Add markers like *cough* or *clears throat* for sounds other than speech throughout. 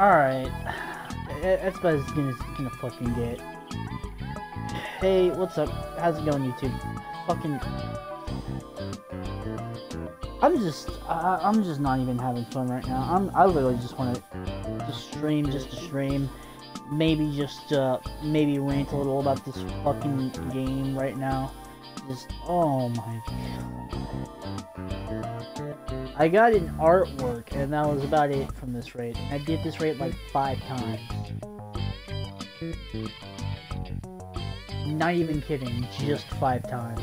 Alright. That's about as good as it's gonna fucking get. Hey, what's up? How's it going, YouTube? Fucking... I'm just... I, I'm just not even having fun right now. I'm, I literally just want to just stream just to stream. Maybe just, uh, maybe rant a little about this fucking game right now. Just, oh my god. I got an artwork, and that was about it from this raid. I did this raid like five times. Not even kidding, just five times.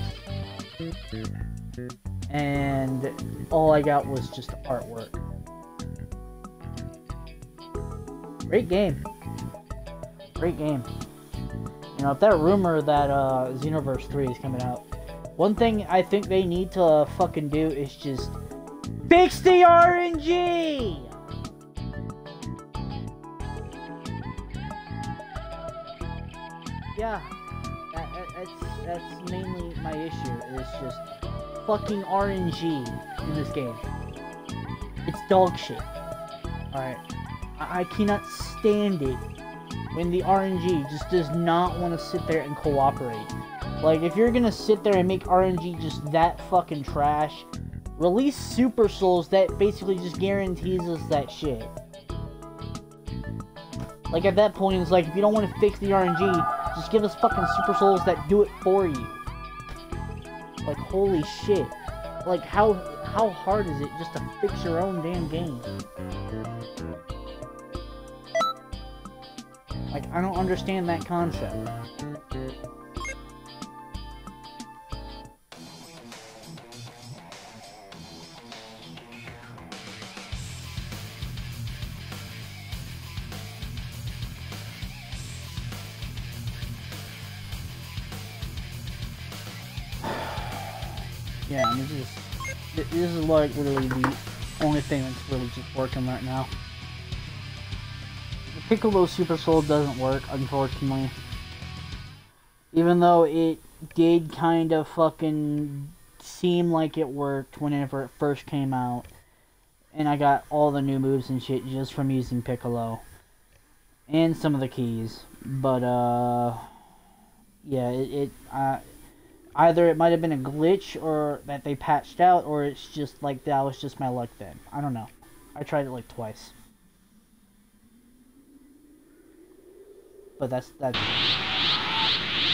And all I got was just artwork. Great game. Great game. You know, if that rumor that uh, Xenoverse 3 is coming out, one thing I think they need to fucking do is just Fix the RNG! Yeah, that, that, that's, that's mainly my issue, is just fucking RNG in this game. It's dog shit. Alright, I, I cannot stand it when the RNG just does not want to sit there and cooperate. Like, if you're gonna sit there and make RNG just that fucking trash, Release Super Souls that basically just guarantees us that shit. Like, at that point, it's like, if you don't want to fix the RNG, just give us fucking Super Souls that do it for you. Like, holy shit. Like, how, how hard is it just to fix your own damn game? Like, I don't understand that concept. Yeah, this is this is like literally the only thing that's really just working right now. The Piccolo Super Soul doesn't work, unfortunately. Even though it did kind of fucking seem like it worked whenever it first came out. And I got all the new moves and shit just from using Piccolo. And some of the keys. But, uh... Yeah, it... it either it might have been a glitch or that they patched out or it's just like that was just my luck then. I don't know. I tried it like twice. But that's that's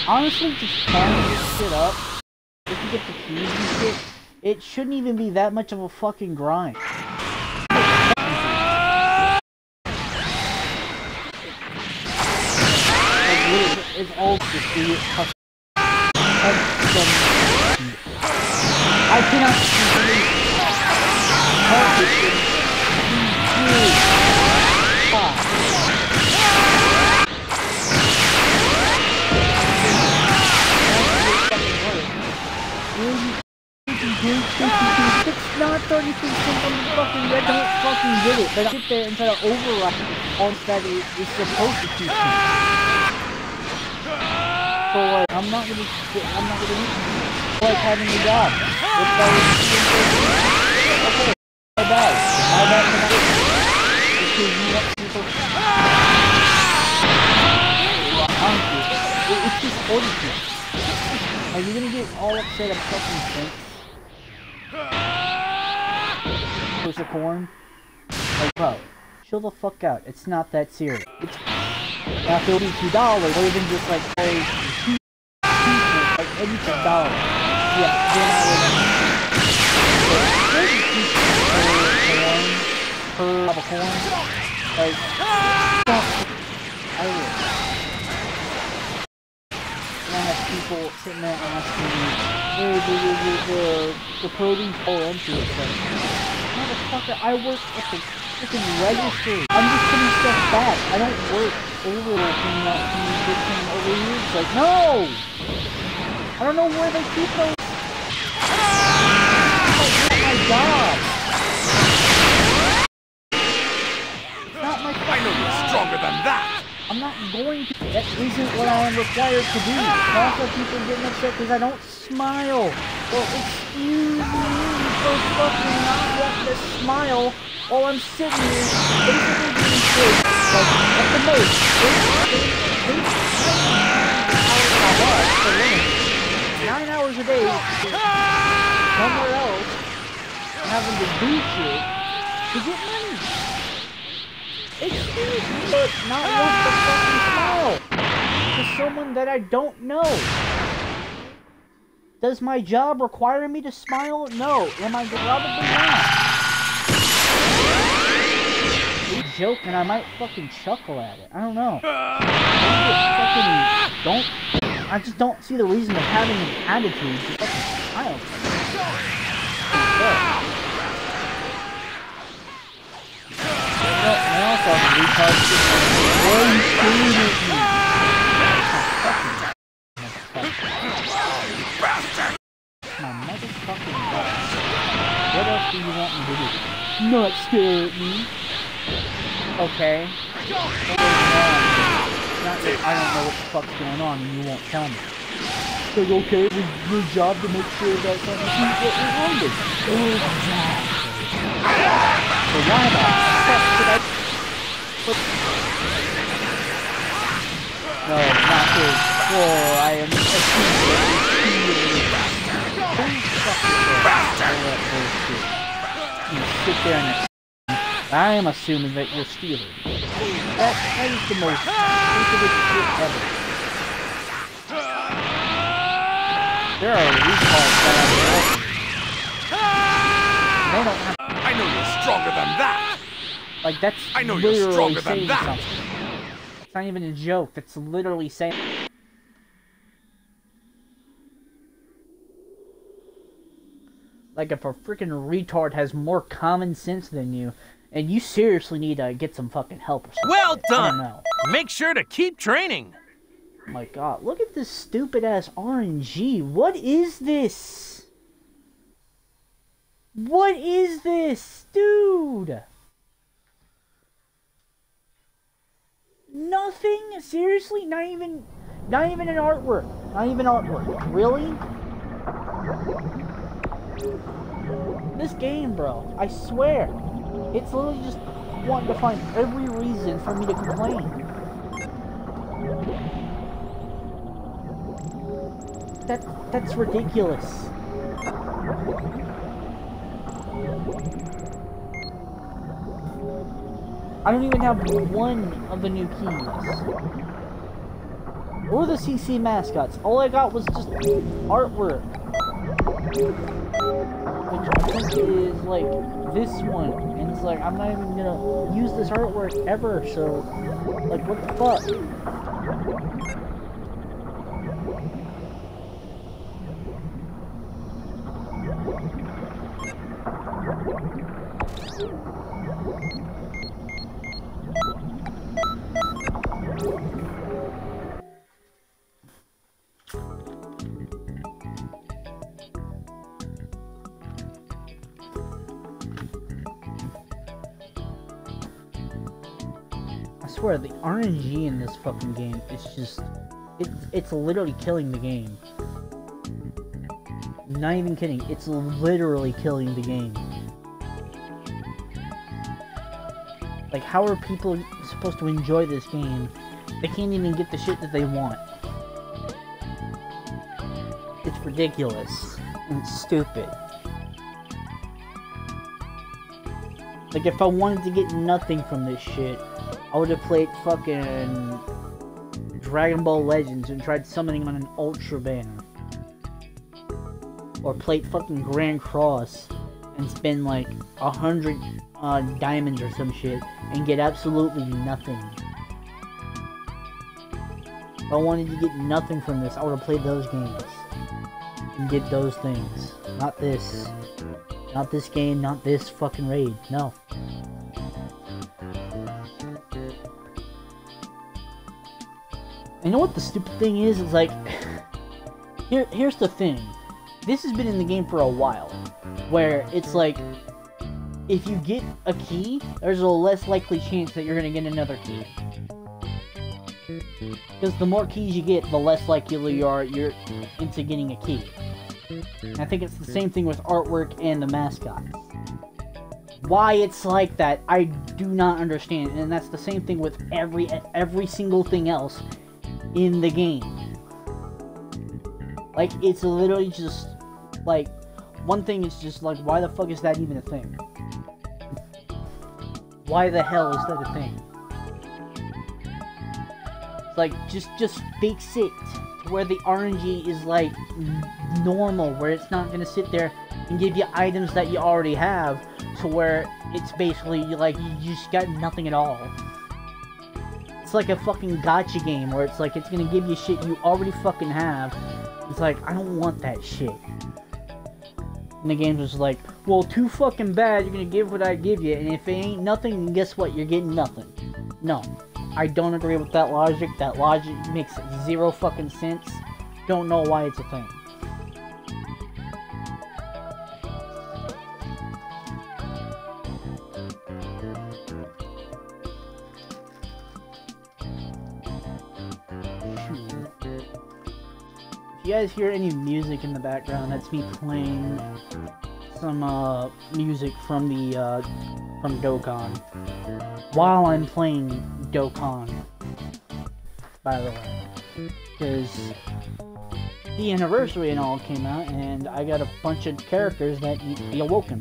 honestly just farming this shit up. If you get the keys and shit, it shouldn't even be that much of a fucking grind. It's all just be I cannot believe It's not 33 cents on the fucking get it. But I sit there and try to override on that it is supposed to teach. So like, I'm not gonna, I'm not gonna, like having a job. If I was okay. My bad for not because you want people honestly, it, it's just fortitude. Are you gonna get all upset at fucking things? Push a corn? Like bro, chill the fuck out. It's not that serious. It's thirty-two dollars or even just like say two like eighty-two dollars. Yeah, then I would per of a coin. Like, I would. And I have people sitting there asking me, the, the, the, the, the produce empty. It's like, motherfucker, I work at the freaking register. I'm just putting stuff back. I don't work over over here. It's like, no! I don't know where they keep those. That's my job. stronger than that! I'm not going to. That isn't what I am required to do. Also, people getting upset because I don't smile. Well, excuse me for fucking not wanting to smile while I'm sitting here basically being sick. Like, at the most, eight, eight, eight, nine hours a day, somewhere else, having to do shit to get money. Excuse me, but not worth the fucking smile to someone that I don't know. Does my job require me to smile? No. Am I probably not? You joking? I might fucking chuckle at it. I don't know. Don't. I just don't see the reason of having an attitude to fucking. No, now fucking retard shit. Why are you screaming at me? My motherfucking god. What else do you want me to do? Not stare at me. Okay. What goes on? Not that I don't know what the fuck's going on and you won't tell me. It's like, okay, it was your job to make sure that something what was wrong it. So why the fuck should I put... No, not his. Oh, I am You sit there and I am assuming that you're stealing. That, is the most stupidest shit ever. There are recalls that They don't have I know you're stronger than that! like that's I know you're literally stronger than saying that. something. It's not even a joke. It's literally saying. Like if a freaking retard has more common sense than you, and you seriously need to get some fucking help or something. Well done. Make sure to keep training. My God, look at this stupid ass RNG. What is this? What is this, dude? Nothing? Seriously? Not even, not even an artwork. Not even artwork. Really? This game, bro. I swear, it's literally just wanting to find every reason for me to complain. That that's ridiculous. I don't even have one of the new keys. Or the CC mascots. All I got was just artwork. Which I think is like this one. And it's like I'm not even gonna use this artwork ever, so like what the fuck? RNG in this fucking game is just. It, it's literally killing the game. Not even kidding, it's literally killing the game. Like, how are people supposed to enjoy this game? They can't even get the shit that they want. It's ridiculous. And it's stupid. Like, if I wanted to get nothing from this shit, I would have played fucking Dragon Ball Legends and tried summoning on an Ultra Banner. Or played fucking Grand Cross and spend like a hundred uh, diamonds or some shit and get absolutely nothing. If I wanted to get nothing from this, I would have played those games and get those things. Not this. Not this game, not this fucking raid. No. You know what the stupid thing is? It's like, *sighs* here, here's the thing. This has been in the game for a while, where it's like, if you get a key, there's a less likely chance that you're gonna get another key. Because the more keys you get, the less likely you are you're into getting a key. And I think it's the same thing with artwork and the mascots. why it's like that, I do not understand. And that's the same thing with every every single thing else in the game. Like it's literally just like one thing is just like why the fuck is that even a thing? Why the hell is that a thing? Like just just fix it to where the RNG is like normal, where it's not gonna sit there and give you items that you already have, to where it's basically like you just got nothing at all. It's like a fucking gotcha game where it's like it's gonna give you shit you already fucking have. It's like I don't want that shit. And the game's just like, well, too fucking bad. You're gonna give what I give you, and if it ain't nothing, guess what? You're getting nothing. No, I don't agree with that logic. That logic makes zero fucking sense. Don't know why it's a thing. You guys hear any music in the background, that's me playing some uh, music from the uh, from Dokkan while I'm playing Dokkan. By the way, because the anniversary and all came out, and I got a bunch of characters that need to be awoken.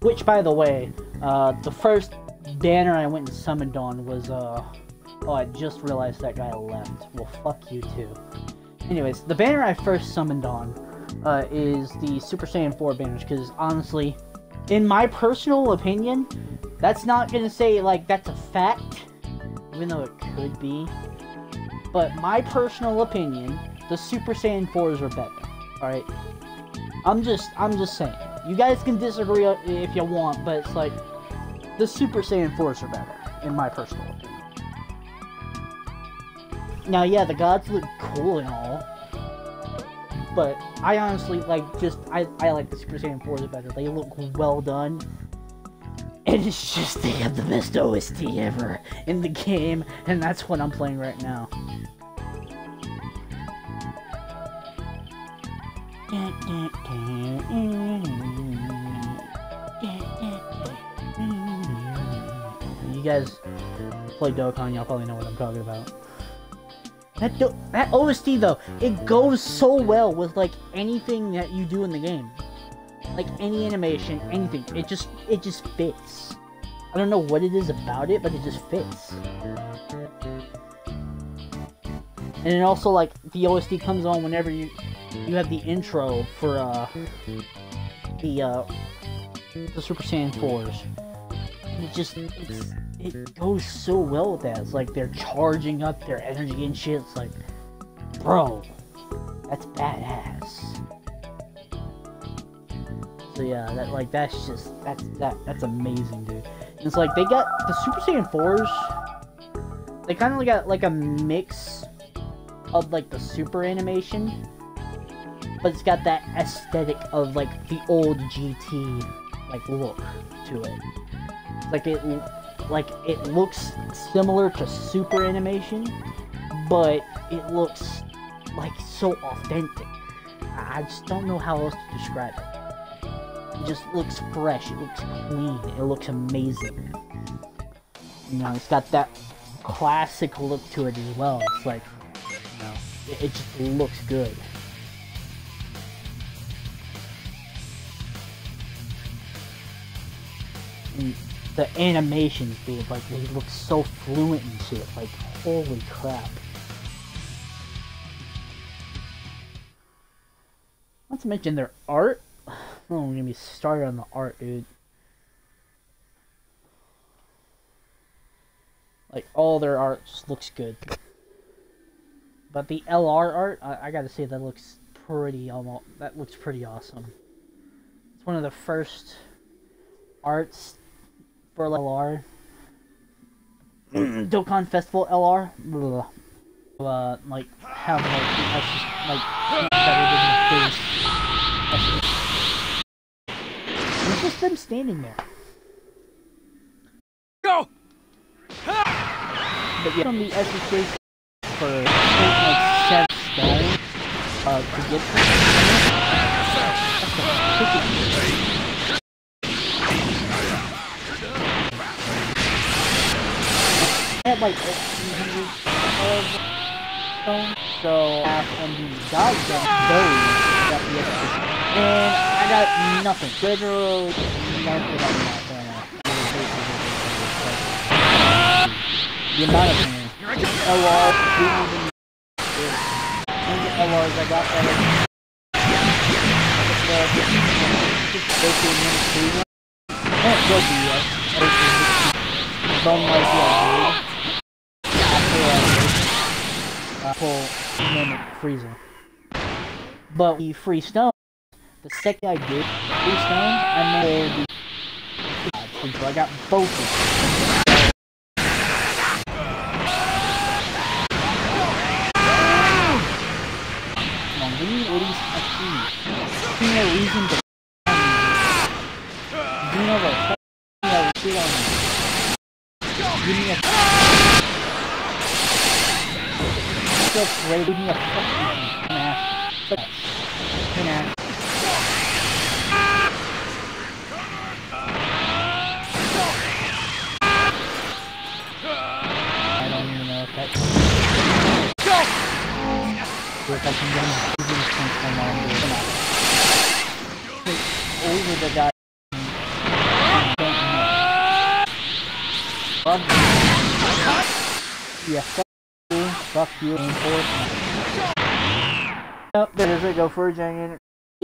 Which, by the way, uh, the first banner I went and summoned on was uh, Oh, I just realized that guy left. Well, fuck you too. Anyways, the banner I first summoned on uh, is the Super Saiyan 4 banner, because honestly, in my personal opinion, that's not gonna say, like, that's a fact, even though it could be. But my personal opinion, the Super Saiyan 4s are better, alright? I'm just, I'm just saying. You guys can disagree if you want, but it's like, the Super Saiyan 4s are better, in my personal opinion. Now, yeah, the gods look cool and all, but I honestly like just I I like the Super Saiyan 4s better. They look well done, *laughs* and it's just they have the best OST ever in the game, and that's what I'm playing right now. You guys play Dokkan, y'all probably know what I'm talking about. That do- that OST though, it goes so well with like anything that you do in the game. Like any animation, anything. It just it just fits. I don't know what it is about it, but it just fits. And then also like the OST comes on whenever you you have the intro for uh the uh the Super Saiyan 4s. It just it's it goes so well with that. It's like they're charging up their energy and shit. It's like, bro, that's badass. So yeah, that like that's just that's that that's amazing, dude. And it's like they got the Super Saiyan 4s. They kind of got like a mix of like the super animation, but it's got that aesthetic of like the old GT like look to it. Like it like it looks similar to super animation, but it looks like so authentic. I just don't know how else to describe it. It just looks fresh, it looks clean, it looks amazing. You know, it's got that classic look to it as well. It's like, you know, it, it just looks good. And the animations, dude, like they look so fluent and shit. Like, holy crap. Not to mention their art. *sighs* Oh, I'm gonna be started on the art, dude. Like all their art just looks good. But the LR art, I, I gotta say that looks pretty almost. That looks pretty awesome. It's one of the first arts for LR. Dokkan Festival LR. Blah. Uh, like have like that's just like better than the face. Just- It's just them standing there. Go! But yeah, from the SSJ for like seven stone uh, to get to I had like 1800 of stone, so half and the god got those got the extra. And I got nothing. Literally nothing on that banner. The amount of money. LR, didn't even LRs I got that are Eh, go be yes. Bone like yeah, uh, full mimic Frieza. But the free stone, the second I did free stone, I made the so I got both of them.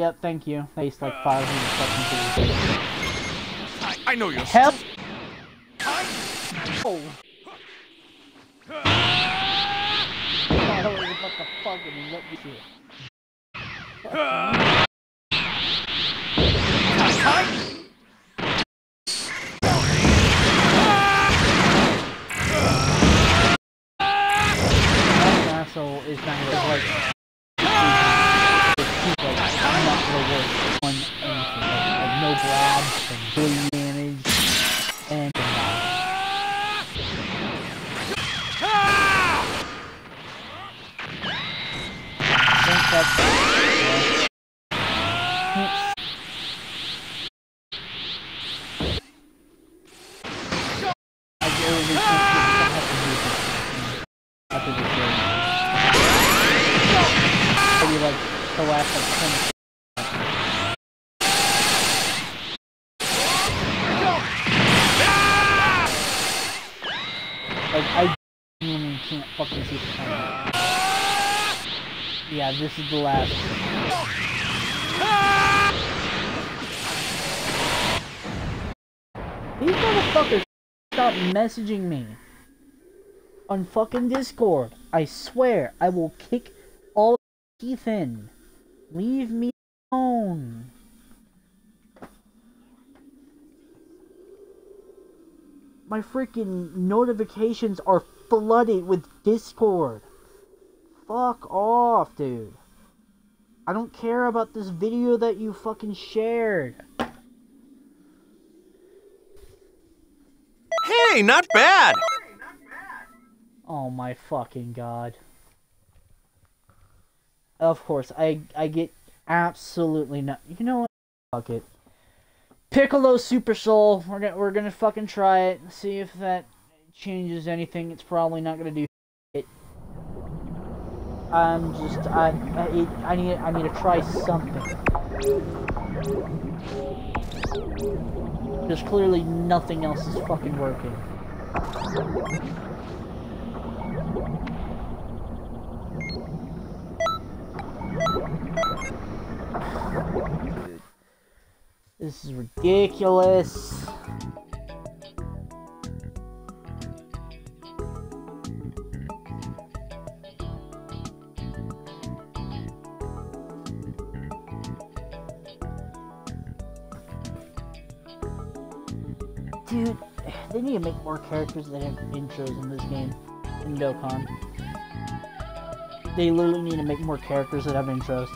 Yep, thank you. Waste like 500 fucking things. I know you're Help! Oh. I don't even what the fuck and let me do it. That asshole is like like this is the last. These motherfuckers stop messaging me on fucking Discord. I swear, I will kick all of teeth in. Leave me alone. My freaking notifications are flooded with Discord. Fuck off, dude. I don't care about this video that you fucking shared. Hey, not bad. Oh my fucking god. Of course, I I get absolutely not. You know what? Fuck it. Piccolo Super Soul. We're gonna we're gonna fucking try it. See if that changes anything. It's probably not gonna do. I'm just I I, I need I need to try something. There's clearly nothing else is fucking working. This is ridiculous. Dude, they need to make more characters that have intros in this game. In Dokkan. They literally need to make more characters that have intros.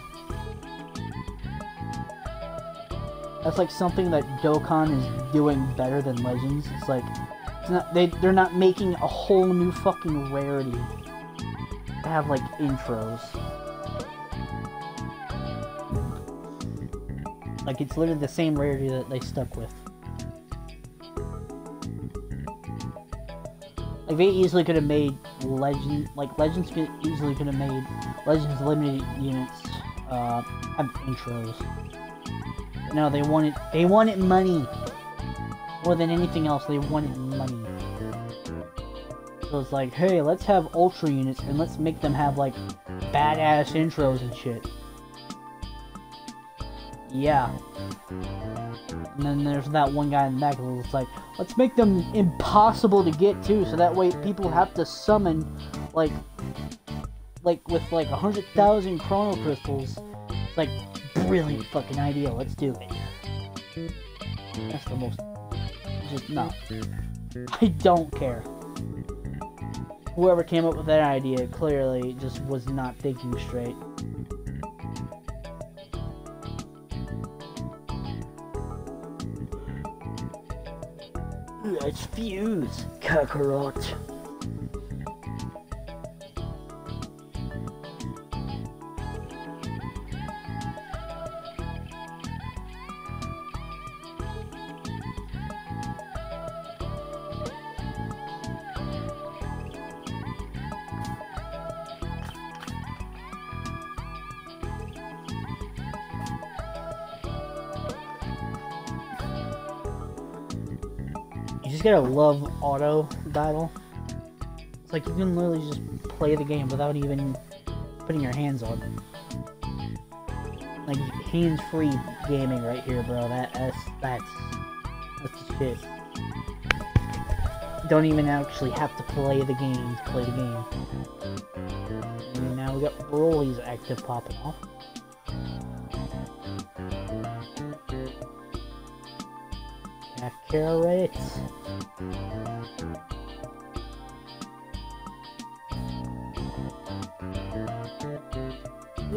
That's like something that Dokkan is doing better than Legends. It's like it's not they they're not making a whole new fucking rarity to have like intros. Like it's literally the same rarity that they stuck with. They easily could have made legend, like legends could easily could have made legends limited units uh, have intros. But no, they wanted they wanted money more than anything else. They wanted money. So it's like, hey, let's have ultra units and let's make them have like badass intros and shit. Yeah. And then there's that one guy in the back who's like, let's make them impossible to get to, so that way people have to summon, like, like with like a hundred thousand chrono crystals. It's like brilliant fucking idea. Let's do it. That's the most. Just no. I don't care. Whoever came up with that idea clearly just was not thinking straight. Let's fuse, Kakarot. Gotta love auto battle. It's like you can literally just play the game without even putting your hands on it. Like hands-free gaming right here, bro. That that's that's that's shit. Don't even actually have to play the game to play the game. And now we got Broly's active popping off. Accurate.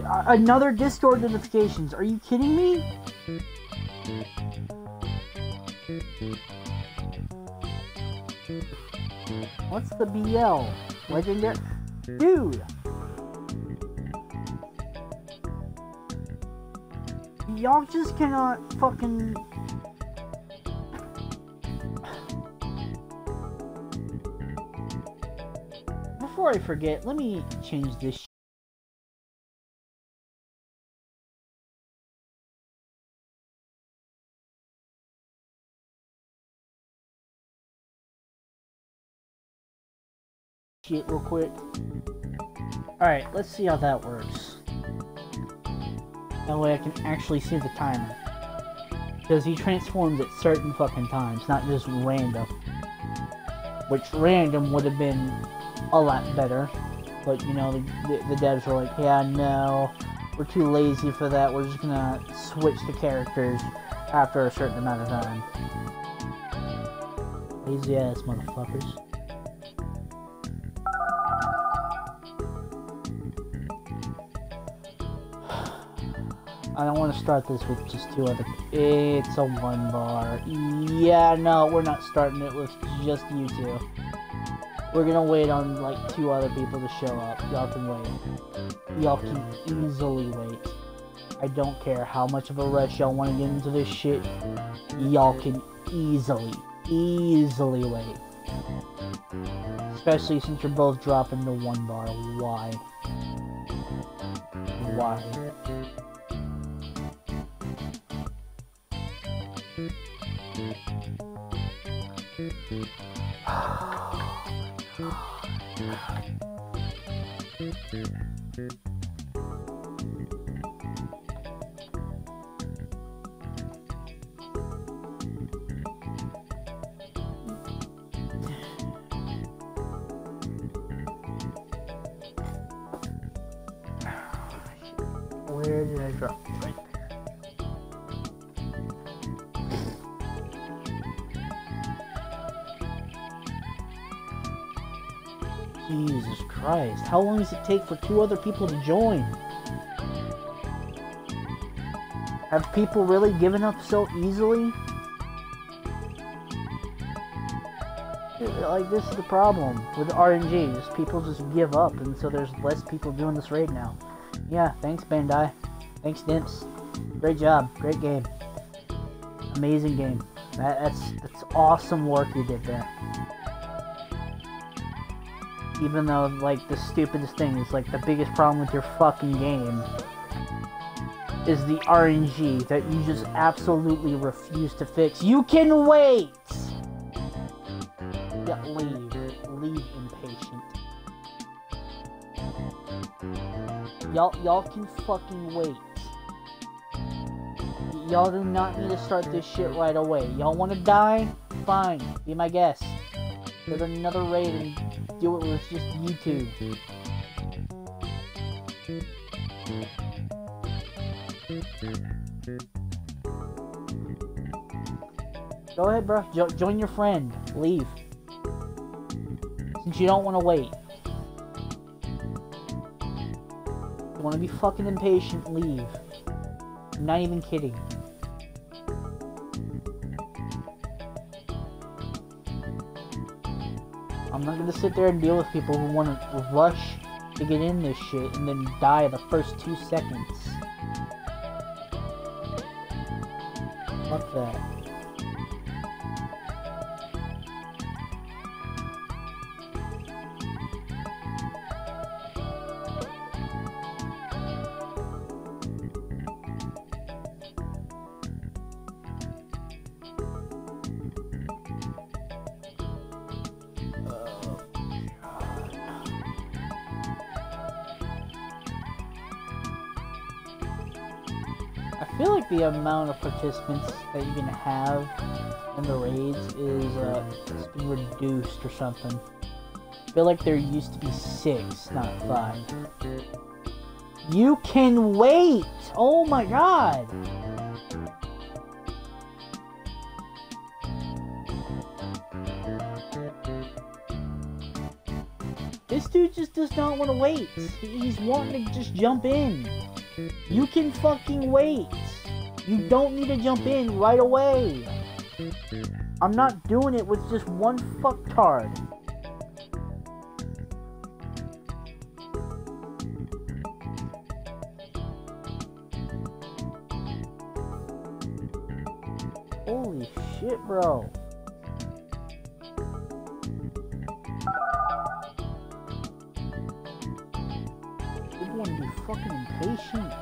Another Discord notifications. Are you kidding me? What's the BL? Legendary? Dude! Y'all just cannot fucking Before I forget, let me change this. Shit, real quick. Alright, let's see how that works. That way I can actually see the timer. Because he transforms at certain fucking times, not just random. Which random would have been a lot better. But you know, the, the, devs were like, yeah, no, we're too lazy for that. We're just gonna switch the characters after a certain amount of time. Lazy ass motherfuckers. I don't want to start this with just two other. It's a one bar. Yeah, no, we're not starting it with just you two. We're gonna wait on like two other people to show up. Y'all can wait. Y'all can easily wait. I don't care how much of a rush y'all want to get into this shit. Y'all can easily, easily wait. Especially since you're both dropping to one bar. Why? Why? Where How long does it take for two other people to join? Have people really given up so easily? Like, this is the problem with RNG. Just people just give up, and so there's less people doing this raid now. Yeah, thanks, Bandai. Thanks, Dimps. Great job. Great game. Amazing game. That, that's that's awesome work you did there. Even though like the stupidest thing is like the biggest problem with your fucking game is the RNG that you just absolutely refuse to fix. You can wait. Yeah, leave. Leave impatient. Y'all y'all can fucking wait. Y'all do not need to start this shit right away. Y'all want to die? Fine. Be my guest. To another raid do it with just YouTube. Go ahead, bro. Jo join your friend. Leave. Since you don't want to wait. You want to be fucking impatient, leave. I'm not even kidding. I'm not gonna sit there and deal with people who want to rush to get in this shit and then die the first two seconds. Fuck that. The amount of participants that you can have in the raids is uh, it's been reduced or something. I feel like there used to be six, not five. You can wait! Oh my god! This dude just does not want to wait. He's wanting to just jump in. You can fucking wait. You don't need to jump in right away. I'm not doing it with just one fucktard. Holy shit, bro. People want to be fucking impatient.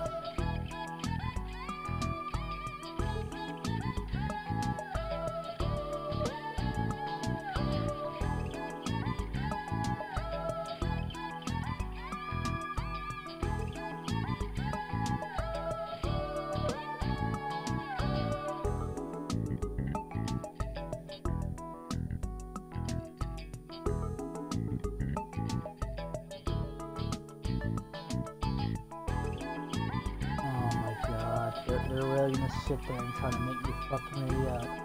They're gonna sit there and try to make me fucking ready up. Uh,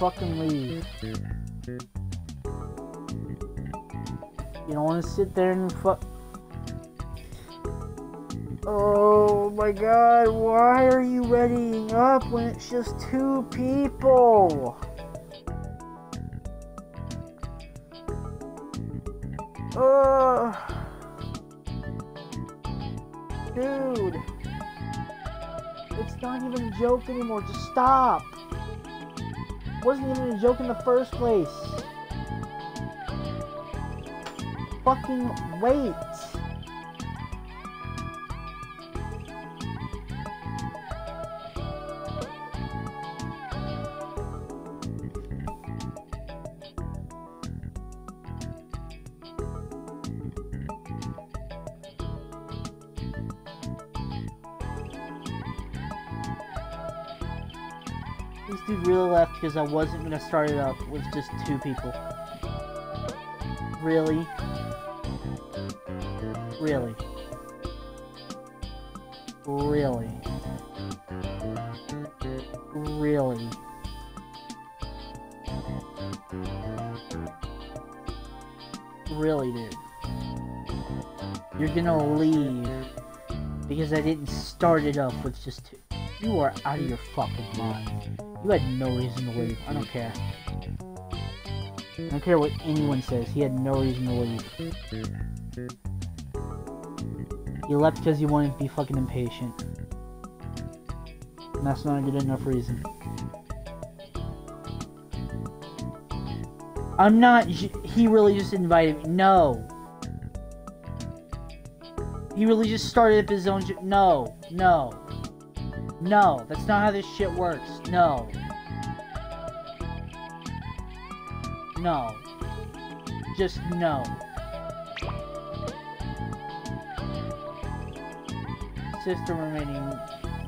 Fucking leave. You don't want to sit there and fuck. Oh my god, why are you readying up when it's just two people? Ugh. Dude. It's not even a joke anymore, just stop. Wasn't even a joke in the first place. Fucking wait. I wasn't gonna start it up with just two people. Really? Really? Really? Really? Really, dude? You're gonna leave because I didn't start it up with just two. You are out of your fucking mind. You had no reason to leave. I don't care. I don't care what anyone says. He had no reason to leave. He left because he wanted to be fucking impatient. And that's not a good enough reason. I'm not. He really just invited me. No. He really just started up his own. No. No. No. That's not how this shit works. No. No. Just no. System remaining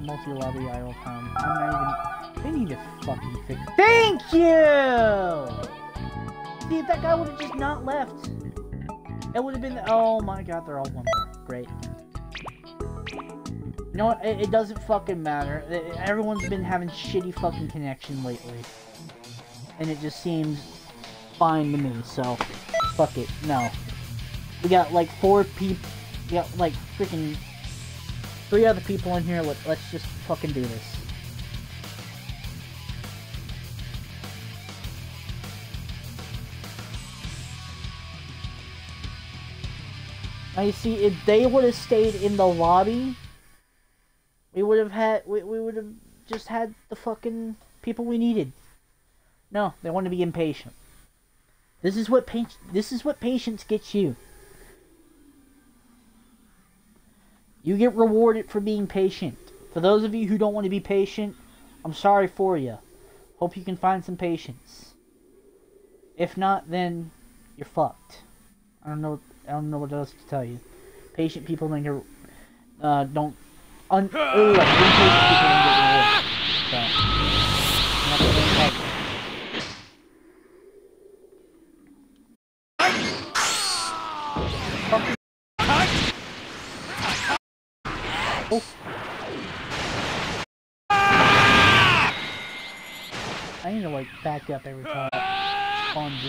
multi-lobby idle time. I'm not even... They need to fucking fix... Thank you! See, if that guy would have just not left, it would have been... Oh my god, they're all one more. Great. You know what? It, it doesn't fucking matter. Everyone's been having shitty fucking connection lately. And it just seems fine to me, so fuck it. No. We got like four people. We got like freaking three other people in here. Let, let's just fucking do this. Now you see, if they would have stayed in the lobby, we would have had we, we would have just had the fucking people we needed. No, they want to be impatient. This is what pa- this is what patience gets you. You get rewarded for being patient. For those of you who don't want to be patient, I'm sorry for you. Hope you can find some patience. If not, then you're fucked. I don't know. I don't know what else to tell you. Patient people don't get. Uh, don't. Un- ugh, people don't get rewarded. So. Back up every time. *laughs* Spawns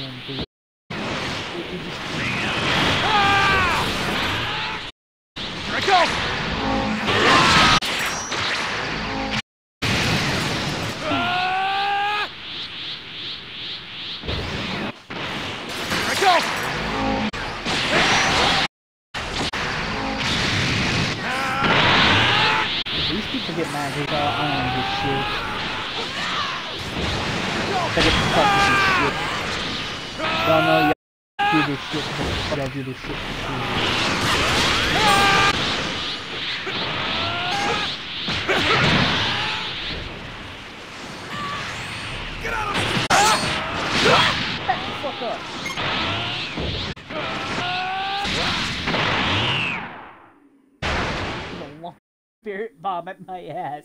my ass.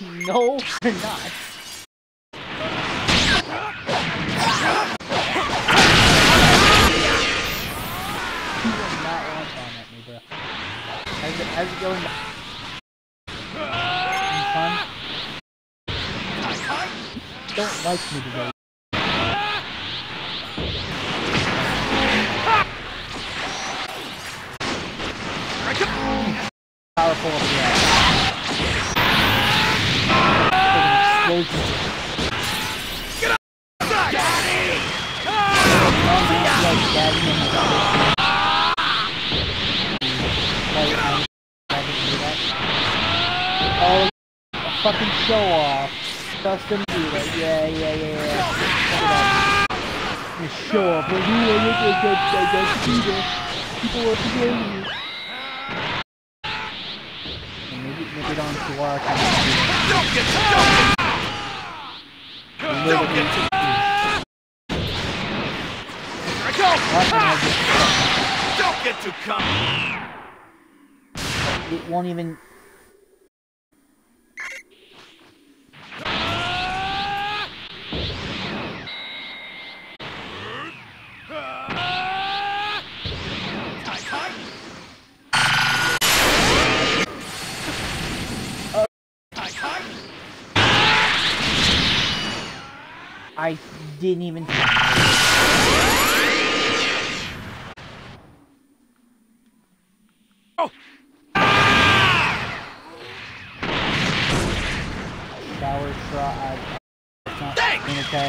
No, you're not. You will not launch on at me, bro. How's it, how's it going? Fun? Don't like me today. Fucking show off. Dealer. Yeah, yeah, yeah, yeah. Check it out. You show off. Peter. People you. Maybe, maybe don't to our kind of deal. Don't get don't get can- Here I go! Watch and I'll get- Don't get too! It won't even. I didn't even. Oh. Shower shot. I, it's not Thanks. okay.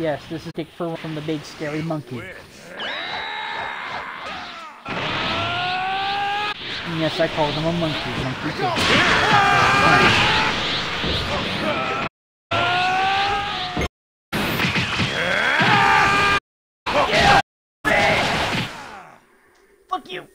Yes, this is Dick Fur from the Big Scary Monkey. Yes, I called him a monkey. Monkey too. Fuck you!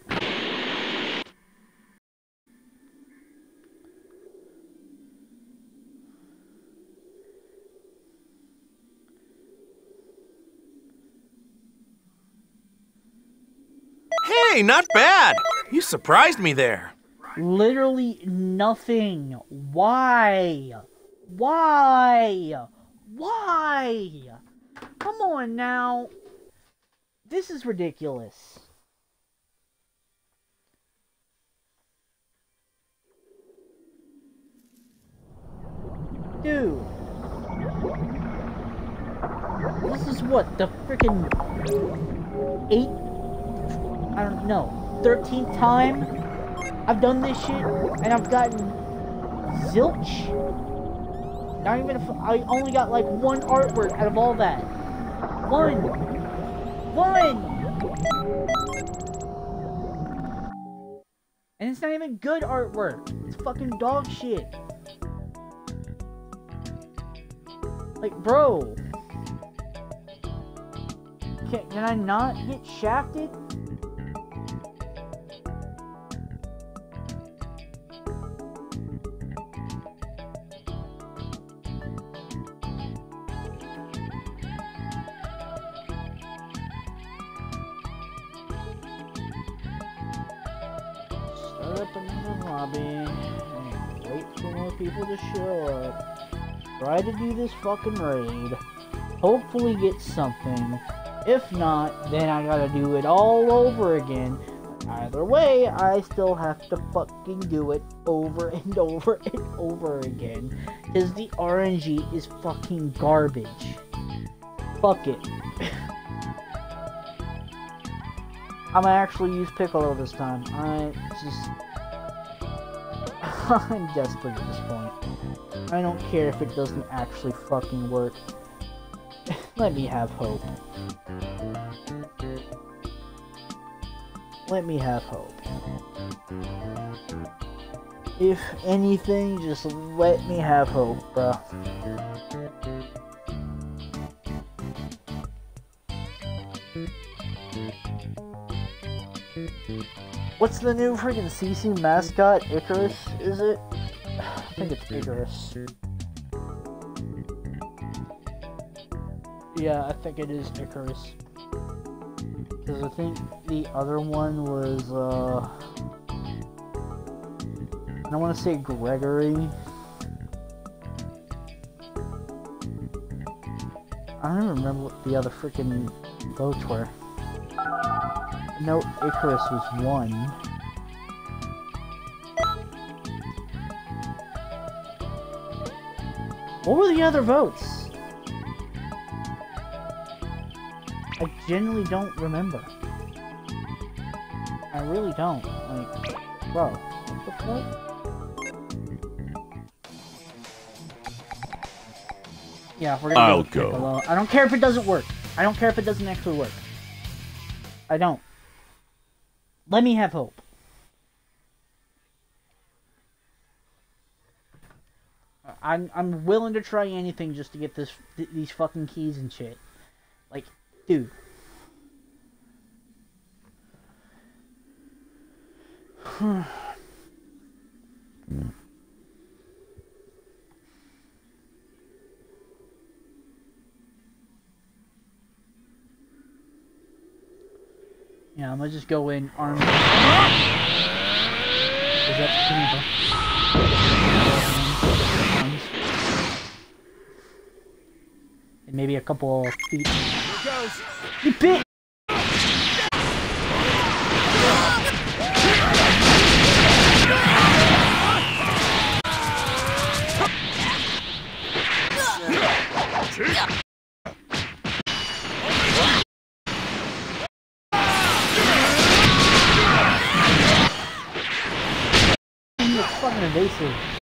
Hey, not bad. You surprised me there. Literally nothing. Why? Why? Why? Come on now. This is ridiculous. Dude. This is what, the freaking eight I don't know, 13th time I've done this shit and I've gotten zilch. Not even if I only got like one artwork out of all that. One. One. And it's not even good artwork. It's fucking dog shit. Like, bro. Can, can I not get shafted? To do this fucking raid. Hopefully get something. If not, then I gotta do it all over again. Either way, I still have to fucking do it over *laughs* and over and over again. Because the RNG is fucking garbage. Fuck it. *laughs* I'm gonna actually use Piccolo this time. I just. *laughs* I'm desperate at this point. I don't care if it doesn't actually fucking work. *laughs* Let me have hope. Let me have hope. If anything, just let me have hope, bro. What's the new freaking CC mascot? Icarus, is it? I think it's Icarus. Yeah, I think it is Icarus. Because I think the other one was, uh. I don't want to say Gregory. I don't even remember what the other freaking votes were. No, Icarus was one. What were the other votes? I genuinely don't remember. I really don't. Like, bro, what the fuck? Yeah, we're gonna I'll go. I don't care if it doesn't work. I don't care if it doesn't actually work. I don't. Let me have hope. I'm I'm willing to try anything just to get this th- these fucking keys and shit. Like, dude. *sighs* Yeah, I'm gonna just go in armed. Is that maybe a couple of feet. You bit! Fucking evasive.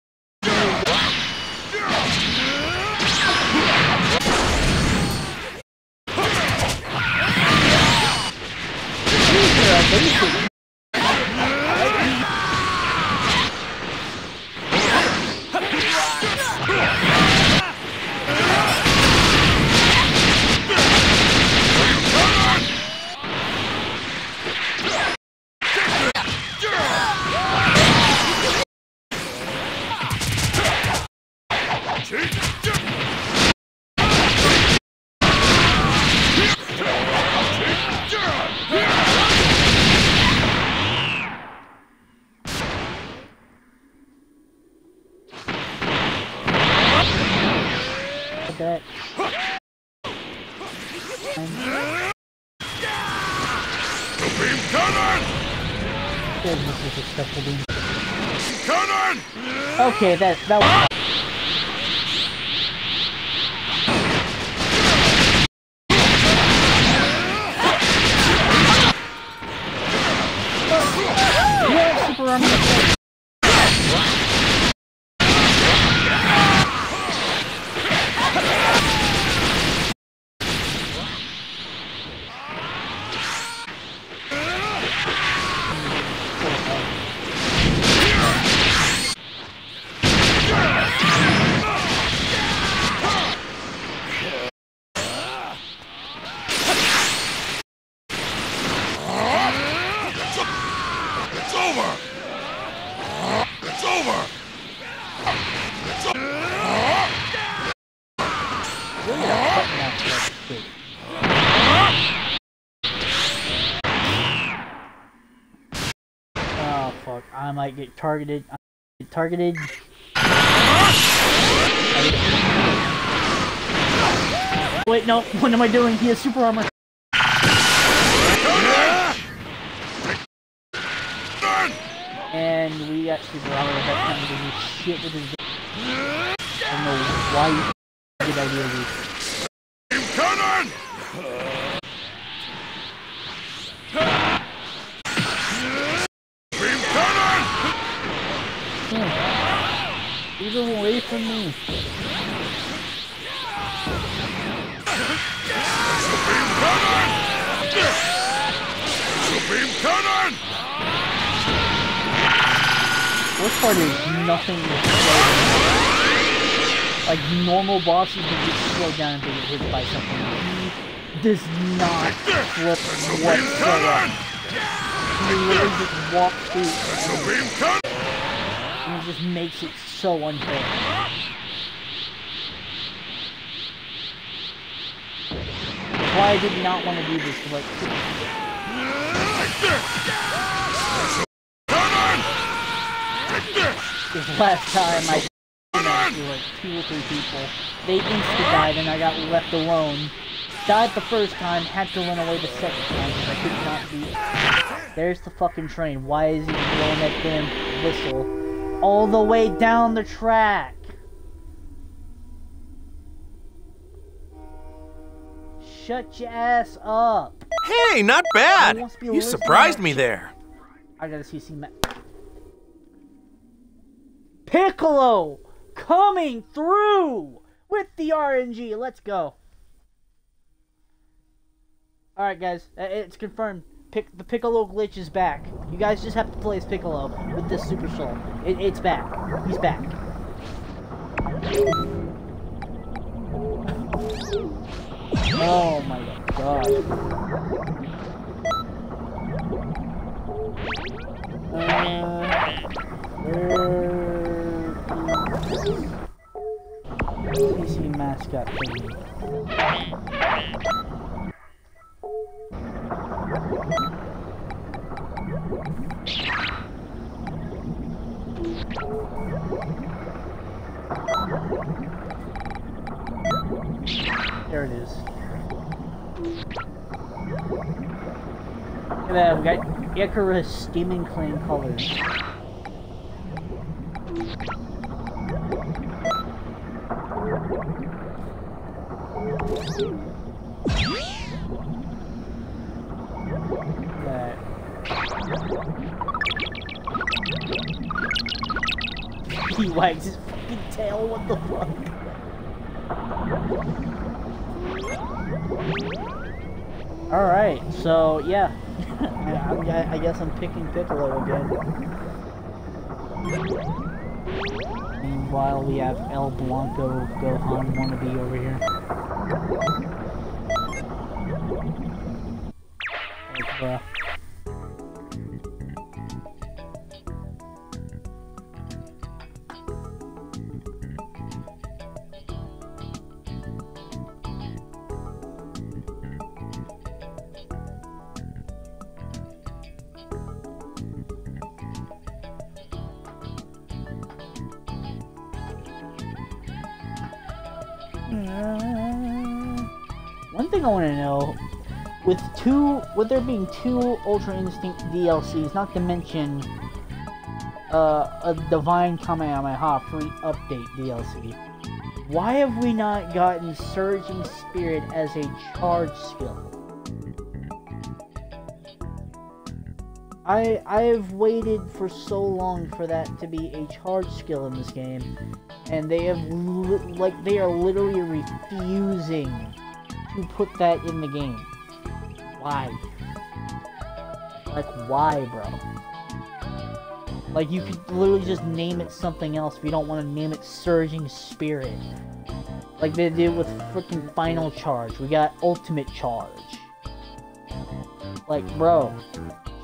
Okay, that that was. Get targeted. I might get targeted. Wait, no. *laughs* What am I doing? He has super armor. And we got super armor that time to do shit with his. I don't know why good idea cannon! Leave him away from me. Beam cannon! Beam cannon! Worst part is nothing is slowed Like normal bosses would get slowed down if they get hit by something. He does not flip whatsoever. He literally just walks through Beam cannon! And it just makes it so unfair. Why I did not want to do this. 'cause, Like, this! Last time I to like two or three people, they insta died and I got left alone. Died the first time, had to run away the second time because I could not beat. There's the fucking train. Why is he blowing that damn whistle all the way down the track? Shut your ass up. Hey, not bad! He wants to be You listening. surprised me there. I gotta see see. Piccolo coming through with the RNG. Let's go. All right, guys, uh, it's confirmed. Pic- the Piccolo glitch is back. You guys just have to play as Piccolo with this Super Soul. It- it's back. He's back. Oh my god. Uh, is PC mascot thingy? There it is. Look at that, we got Icarus Demon Clan colors. That. He wags his fucking tail, what the fuck? Alright, so yeah. *laughs* I, I, I guess I'm picking Piccolo again. Meanwhile, we have El Blanco Gohan wannabe over here. Like. Uh, thing I want to know, with two, with there being two Ultra Instinct DLCs, not to mention uh, a Divine Kamehameha free update DLC, why have we not gotten Surging Spirit as a charge skill? I I've waited for so long for that to be a charge skill in this game, and they have li- like they are literally refusing to put that in the game. Why? Like why, bro? Like you could literally just name it something else if you don't want to name it Surging Spirit. Like they did with freaking Final Charge. We got Ultimate Charge. Like, bro,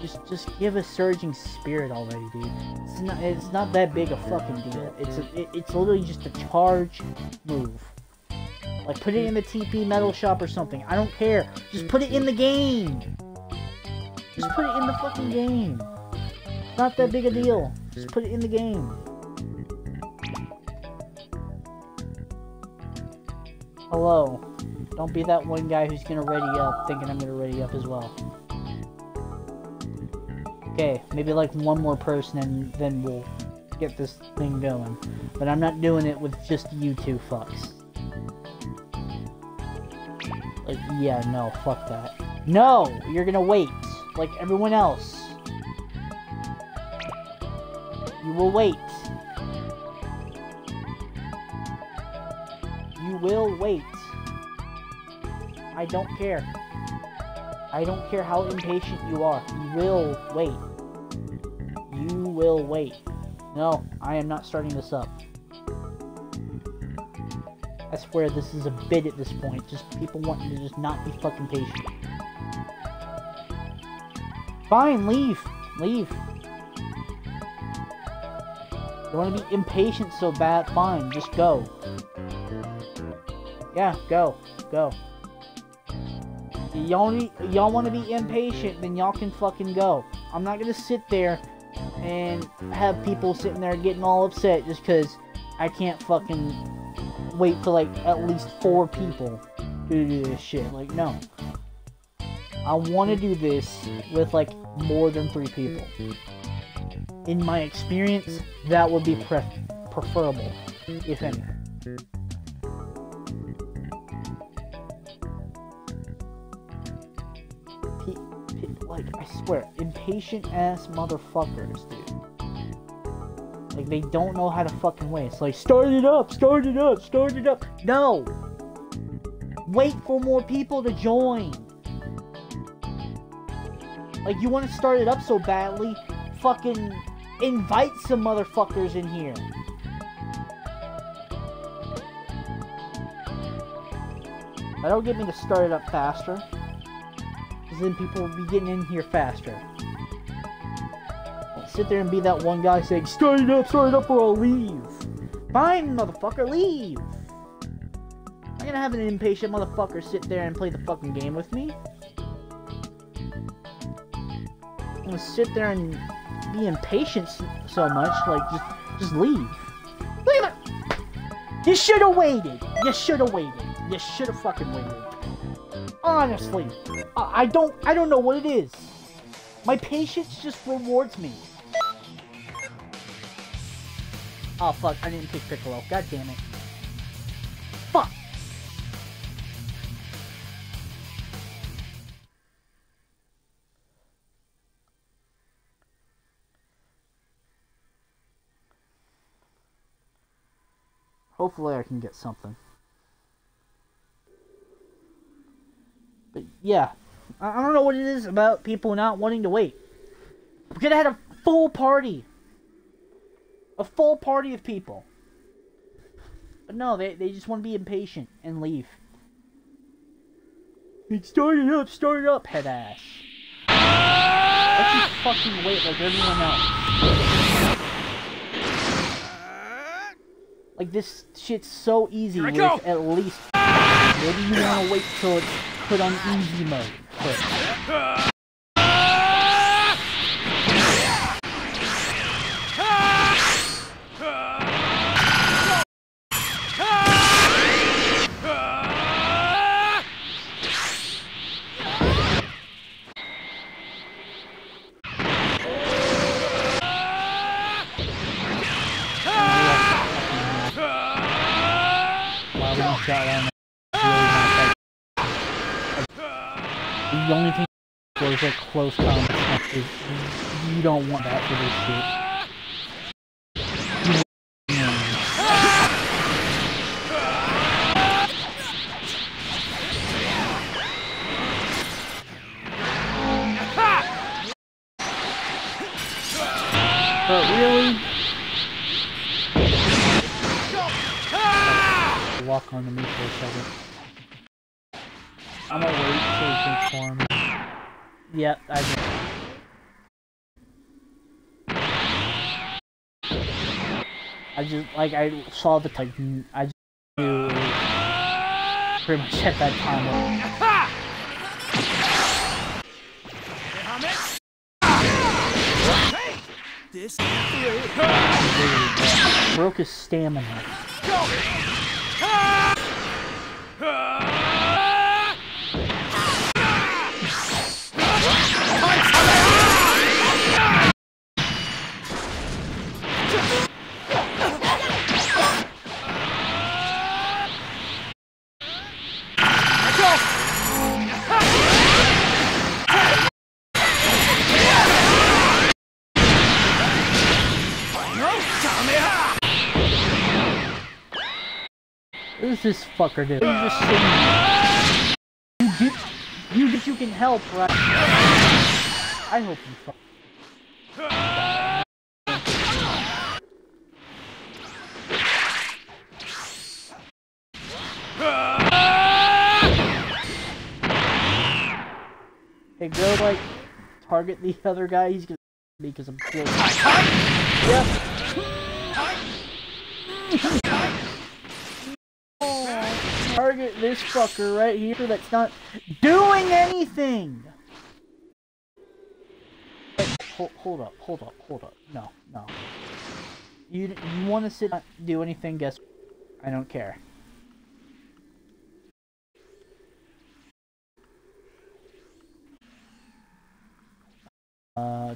just just give a surging spirit already, dude. It's not it's not that big a fucking deal. It's a, it, it's literally just a charge move. Like put it in the TP medal shop or something. I don't care. Just put it in the game. Just put it in the fucking game. It's not that big a deal. Just put it in the game. Hello. Don't be that one guy who's gonna ready up thinking I'm gonna ready up as well. Okay, maybe like one more person and then we'll get this thing going. But I'm not doing it with just you two fucks. Yeah, no, fuck that. No! You're gonna wait, like everyone else. You will wait. You will wait. I don't care. I don't care how impatient you are. You will wait. You will wait. No, I am not starting this up. I swear this is a bit at this point. Just people wanting to just not be fucking patient. Fine, leave. Leave. You want to be impatient so bad? Fine, just go. Yeah, go. Go. Y'all y'all want to be impatient, then y'all can fucking go. I'm not gonna sit there and have people sitting there getting all upset just because I can't fucking wait for like at least four people to do this shit. Like, no. I want to do this with like more than three people. In my experience, that would be pref- preferable, if any. Like, I swear, impatient ass motherfuckers, dude. Like, they don't know how to fucking wait. It's like, start it up, start it up, start it up. No! Wait for more people to join. Like, you want to start it up so badly, fucking invite some motherfuckers in here. That'll get me to start it up faster. Because then people will be getting in here faster. Sit there and be that one guy saying, it up, it up, or I'll leave. Fine, motherfucker, leave. I'm gonna have an impatient motherfucker sit there and play the fucking game with me. I'm gonna sit there and be impatient so much, like just Just leave. Leave it! You should have waited. You should have waited. You should have fucking waited. Honestly, I, I don't. I don't know what it is. My patience just rewards me. Oh fuck! I didn't pick Piccolo. God damn it. Fuck. Hopefully I can get something. But yeah, I don't know what it is about people not wanting to wait. We could have had a full party. A full party of people. But no, they, they just want to be impatient and leave. It's started up, started up, head ass. Let's just fucking wait like everyone else. Like this shit's so easy with go. at least. Maybe you want to wait till it's put on easy mode. Was like close combat you don't want that for this shit. I saw the Titan. I just knew pretty much at that time. Broke his stamina. This fucker do? He's just sitting. You did, you did, you can help, right? I hope you fuck. Hey, go like target the other guy. He's gonna because I'm close. Yep. Target this fucker right here that's not doing anything. Wait, hold, hold up, hold up, hold up. No, no. You you want to sit do anything? Guess I don't care. Uh,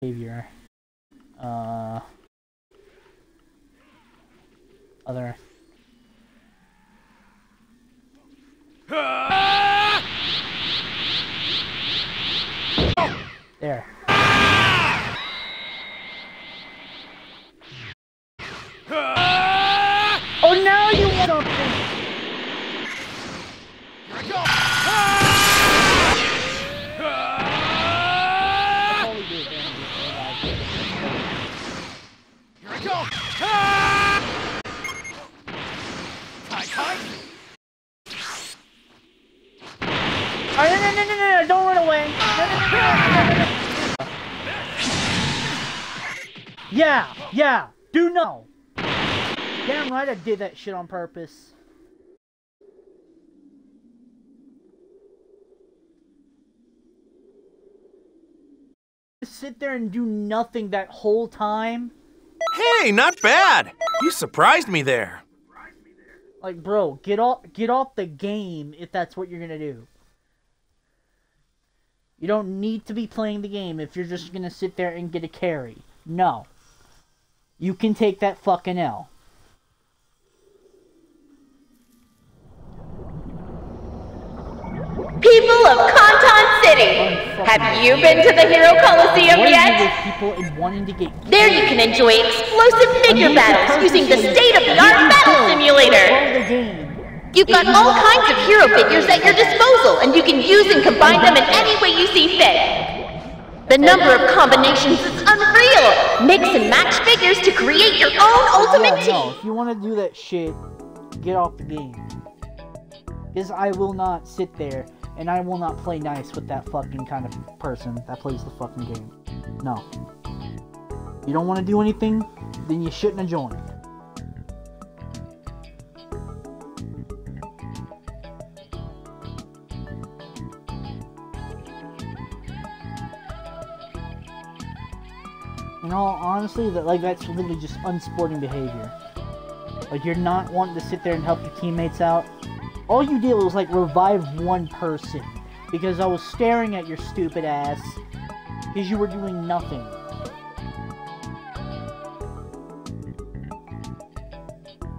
behavior. Uh, other. There. Oh, now you want something! That's all we do, man. Here I go! Kai Kai! Oh, no, no, no, no, no, no, don't run away! No, no, no, no, no, no, no. Yeah, yeah, do know! Damn right I did that shit on purpose. sit there and do nothing that whole time. Hey, not bad. You surprised me there. Like, bro, get off get off the game if that's what you're gonna do. You don't need to be playing the game if you're just gonna sit there and get a carry. No. You can take that fucking L. People of Conton City, have you been to the Hero Colosseum What is it yet? with people and wanting to get There you can enjoy explosive figure battles using the state-of-the-art battle simulator. Control the game. You've got all kinds of hero figures at your disposal, and you can use and combine them in any way you see fit. The number of combinations is unreal. Mix and match figures to create your own ultimate yeah, no, team. if you want to do that shit, get off the game. Because I will not sit there and I will not play nice with that fucking kind of person that plays the fucking game. No. You don't want to do anything, then you shouldn't have joined. In all honesty, that like that's literally just unsporting behavior. Like you're not wanting to sit there and help your teammates out. All you did was like revive one person because I was staring at your stupid ass because you were doing nothing.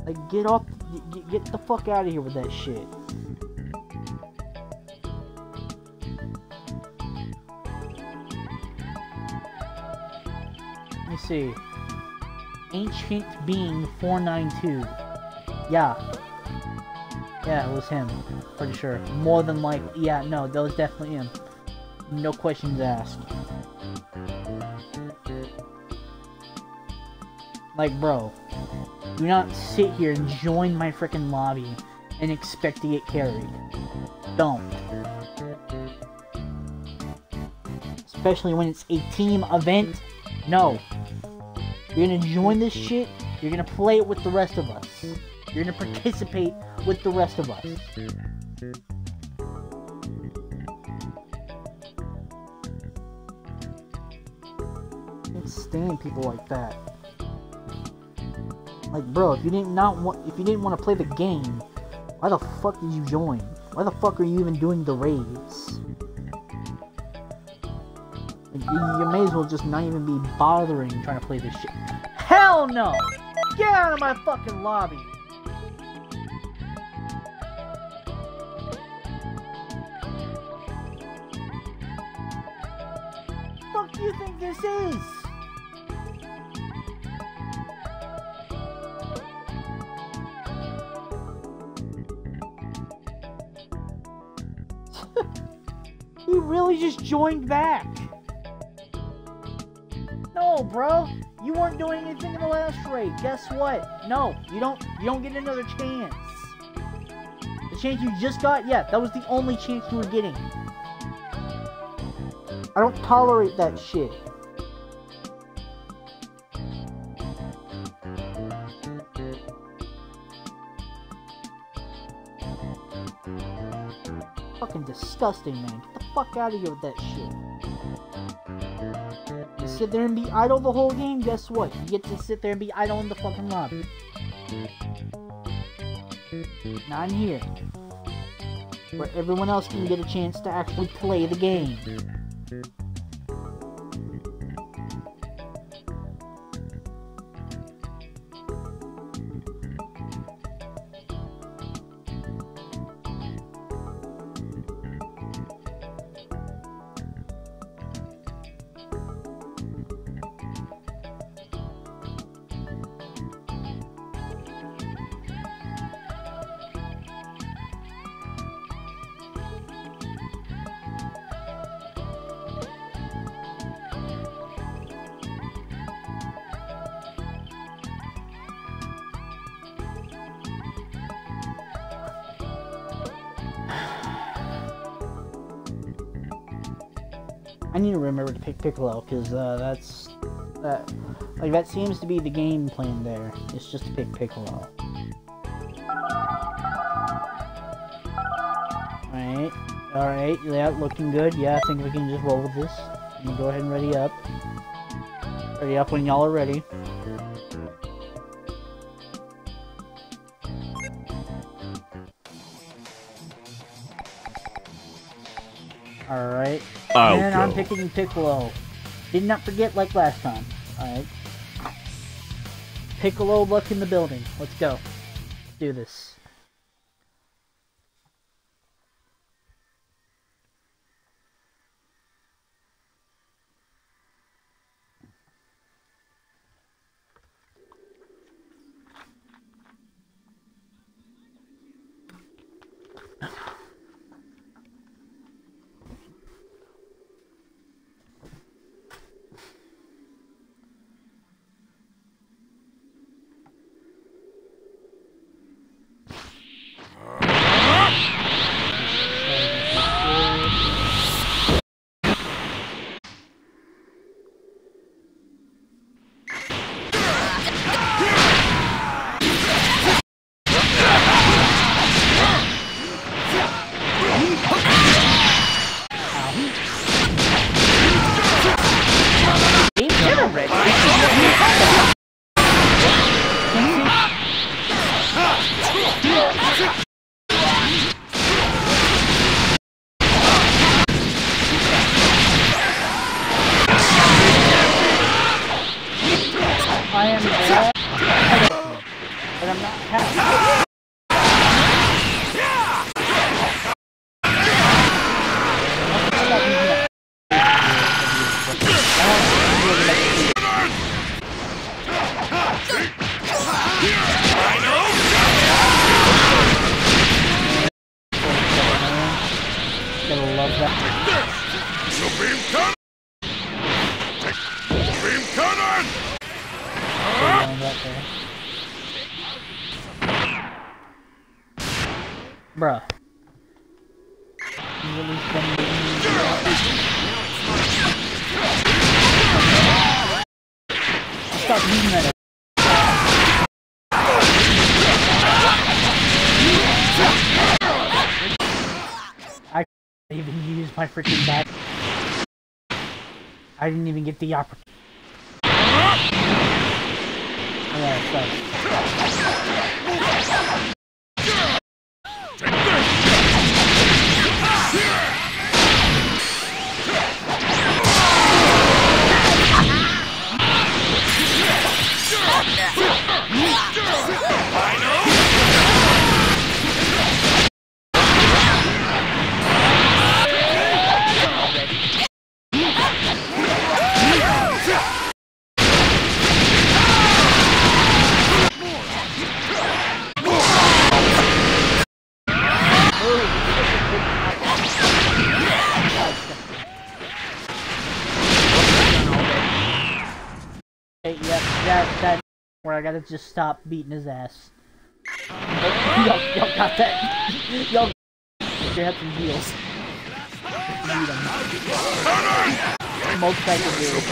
Like get off, get the fuck out of here with that shit. See. Ancient Being 492. Yeah. Yeah, it was him. Pretty sure. More than likely. Yeah, no, that was definitely him. No questions asked. Like, bro, do not sit here and join my freaking lobby and expect to get carried. Don't. Especially when it's a team event. No. You're gonna join this shit, you're gonna play it with the rest of us. You're gonna participate with the rest of us. I can't stand people like that. Like, bro, if you didn't not want, if you didn't want to play the game, why the fuck did you join? Why the fuck are you even doing the raids? You, may as well just not even be bothering trying to play this shit. Hell no! Get out of my fucking lobby! Fuck do you think this is? *laughs* he really just joined back. No, bro. You weren't doing anything in the last raid. Guess what? No, you don't. You don't get another chance. The chance you just got, yeah, that was the only chance you were getting. I don't tolerate that shit. Fucking disgusting, man. Get the fuck out of here with that shit. Sit there and be idle the whole game, guess what? You get to sit there and be idle in the fucking lobby. Not in here. Where everyone else can get a chance to actually play the game. I need to remember to pick Piccolo because uh, that's that like that seems to be the game plan there. It's just to pick Piccolo. Alright, alright, yeah, looking good. Yeah, I think we can just roll with this. Go ahead and ready up. Ready up when y'all are ready. And I'm picking Piccolo. Did not forget like last time. Alright. Piccolo luck in the building. Let's go. Do this. My freaking back. I didn't even get the opportunity. Yeah, so. Hey, yep, that, where I gotta just stop beating his ass. *laughs* Y'all, y'all got that? *laughs* Y'all, *laughs* have some heals. Need them. Multi-type of heals.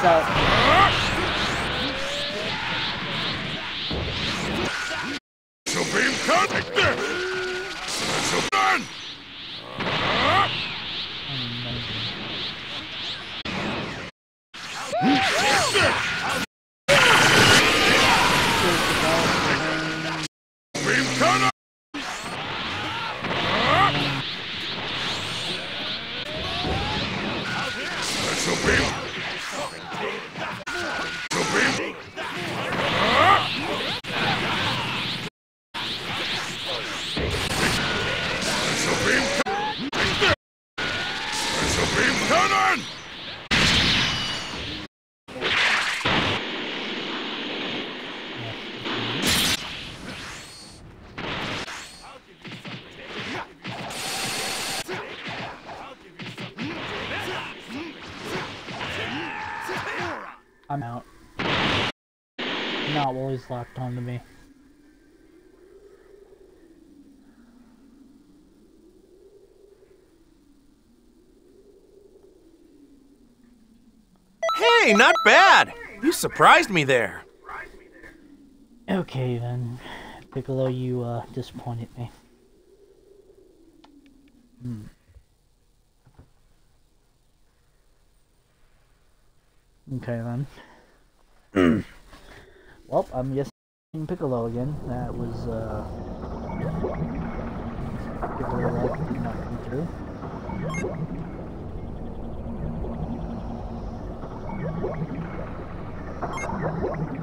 So, Supreme Cannon! Supreme Supreme Not while he's locked onto me. Hey, not bad. You surprised me there. Okay then. Piccolo, you, uh, disappointed me. Hmm. Okay then. *clears throat* well, I'm guessing Piccolo again. That was uh. Piccolo that did not come through. Okay.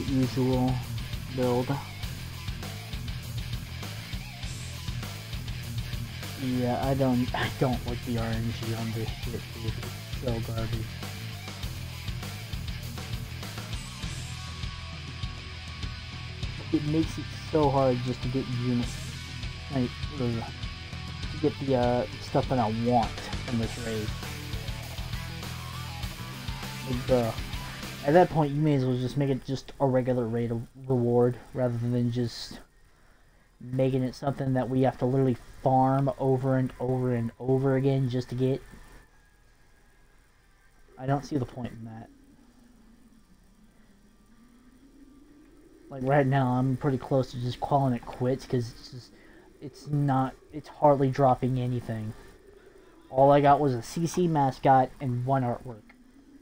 Usual build. Yeah, I don't *laughs* I don't like the RNG on this shit, dude. It's so garbage. It makes it so hard just to get units. Like, to get the uh, stuff that I want in this raid. Like, uh, at that point, you may as well just make it just a regular rate of reward rather than just making it something that we have to literally farm over and over and over again just to get. I don't see the point in that. Like right now, I'm pretty close to just calling it quits because it's just, it's not, it's hardly dropping anything. All I got was a CC mascot and one artwork.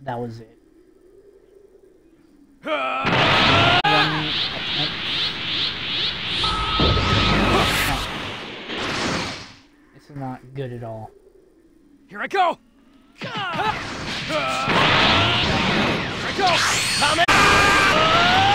That was it. Attempt. It's not good at all. Here I go! Here I go! Coming! Go!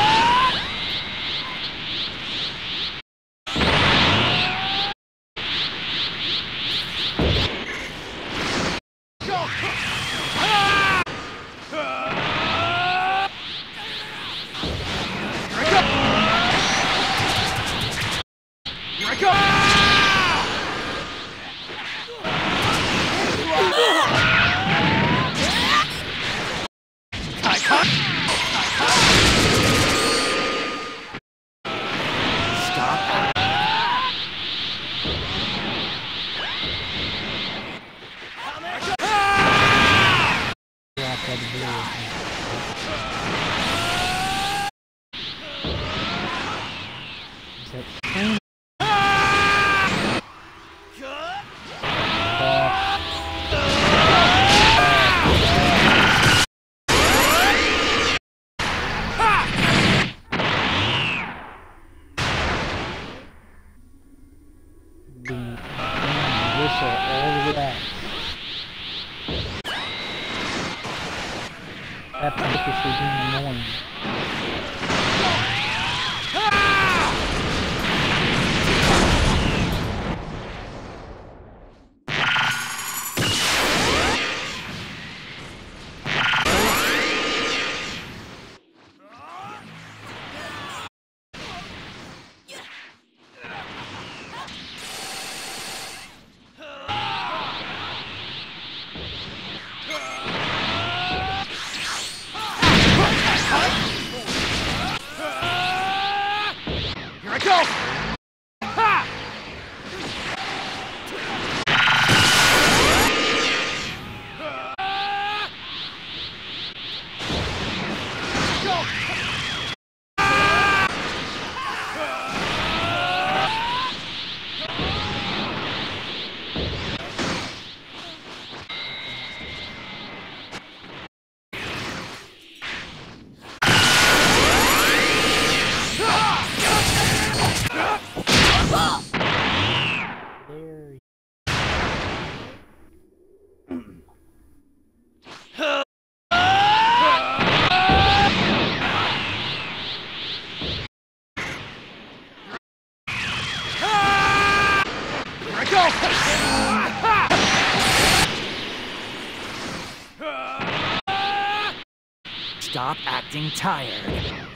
Acting tired.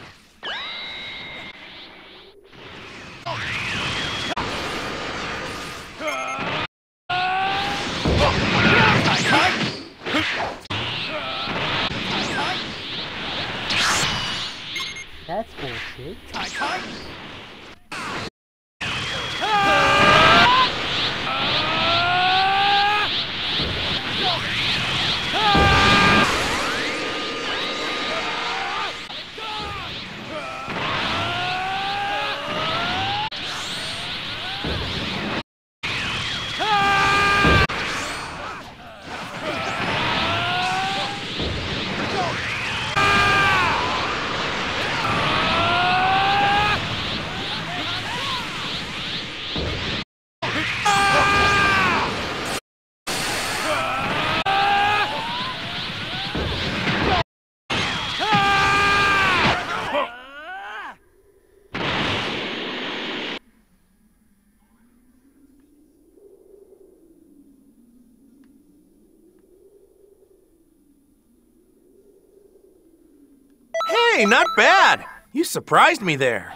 Not bad. You surprised me there.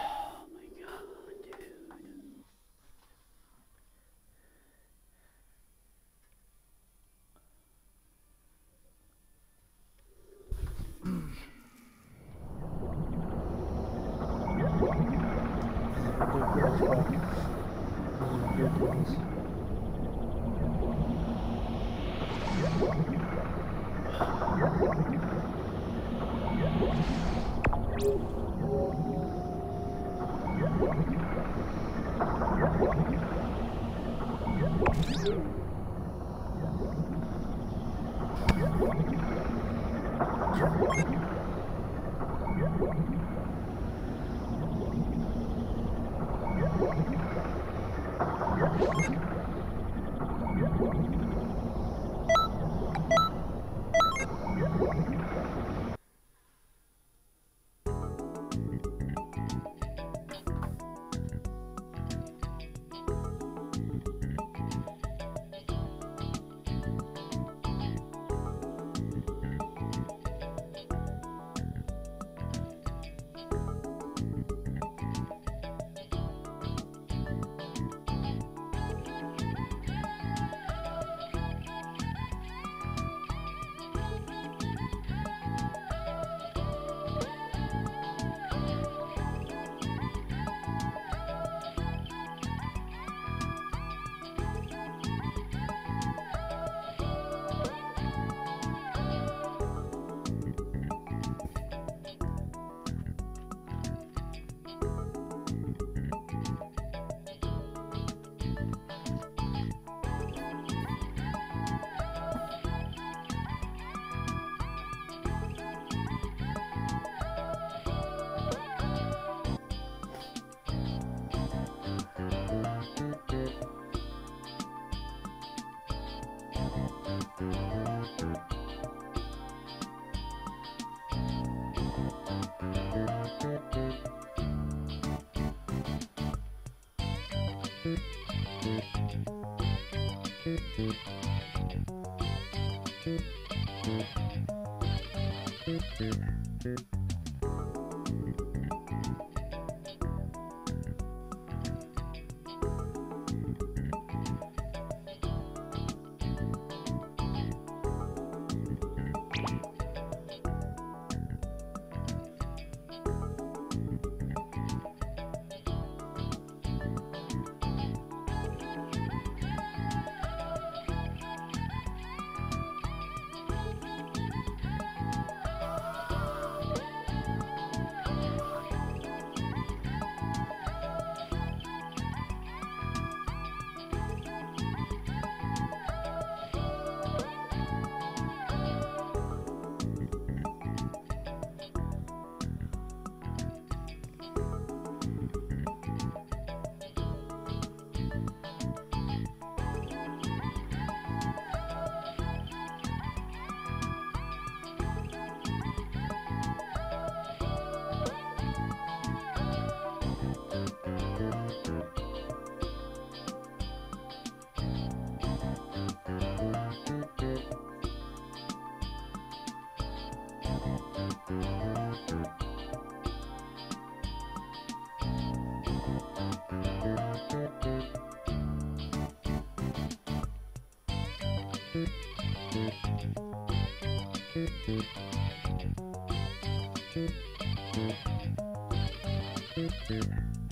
Thank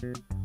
you.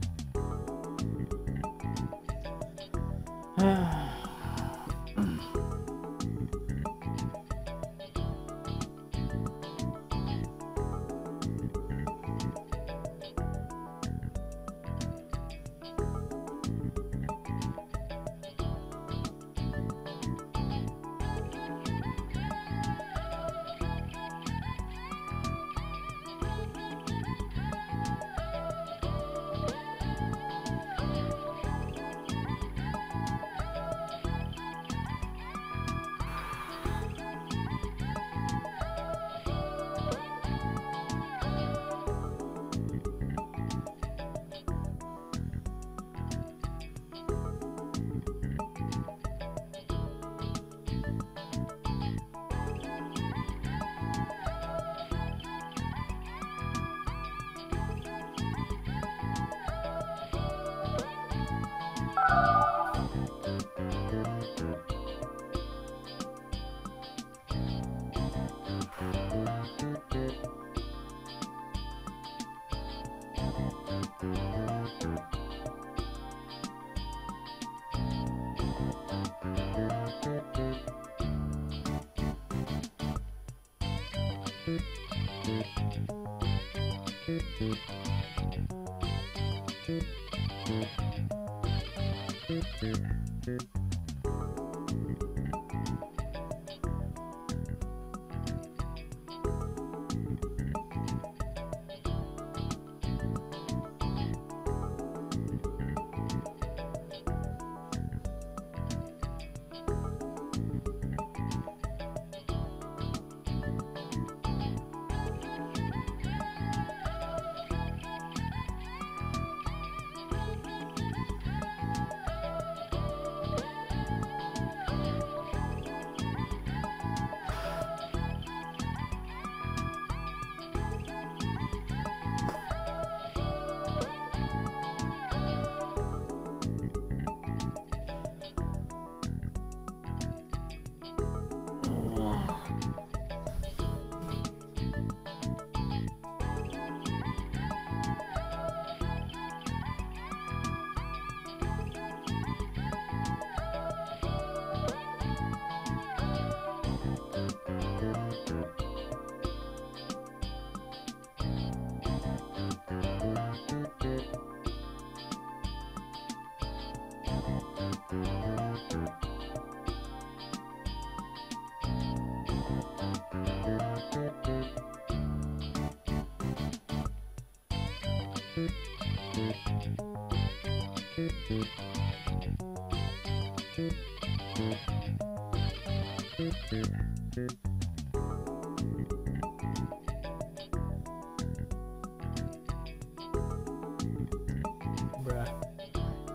If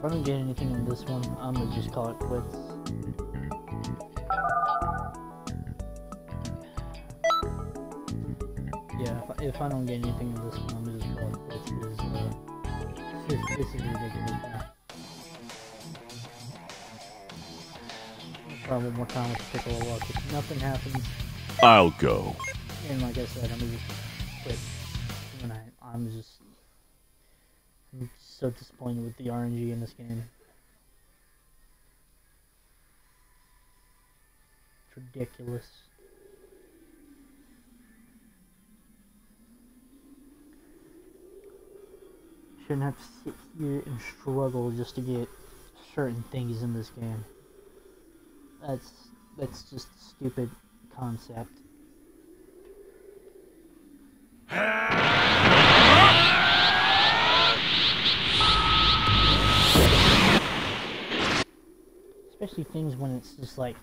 I don't get anything on this one, I'm gonna just call it quits. Yeah, if I, if I don't get anything this, is ridiculous. Try more time with the Piccolo luck. If nothing happens, I'll go. and like I said, I'm gonna just quit. And I, I'm just I'm so disappointed with the RNG in this game. It's ridiculous. Shouldn't have to sit here and struggle just to get certain things in this game. That's that's just a stupid concept. Especially things when it's just like,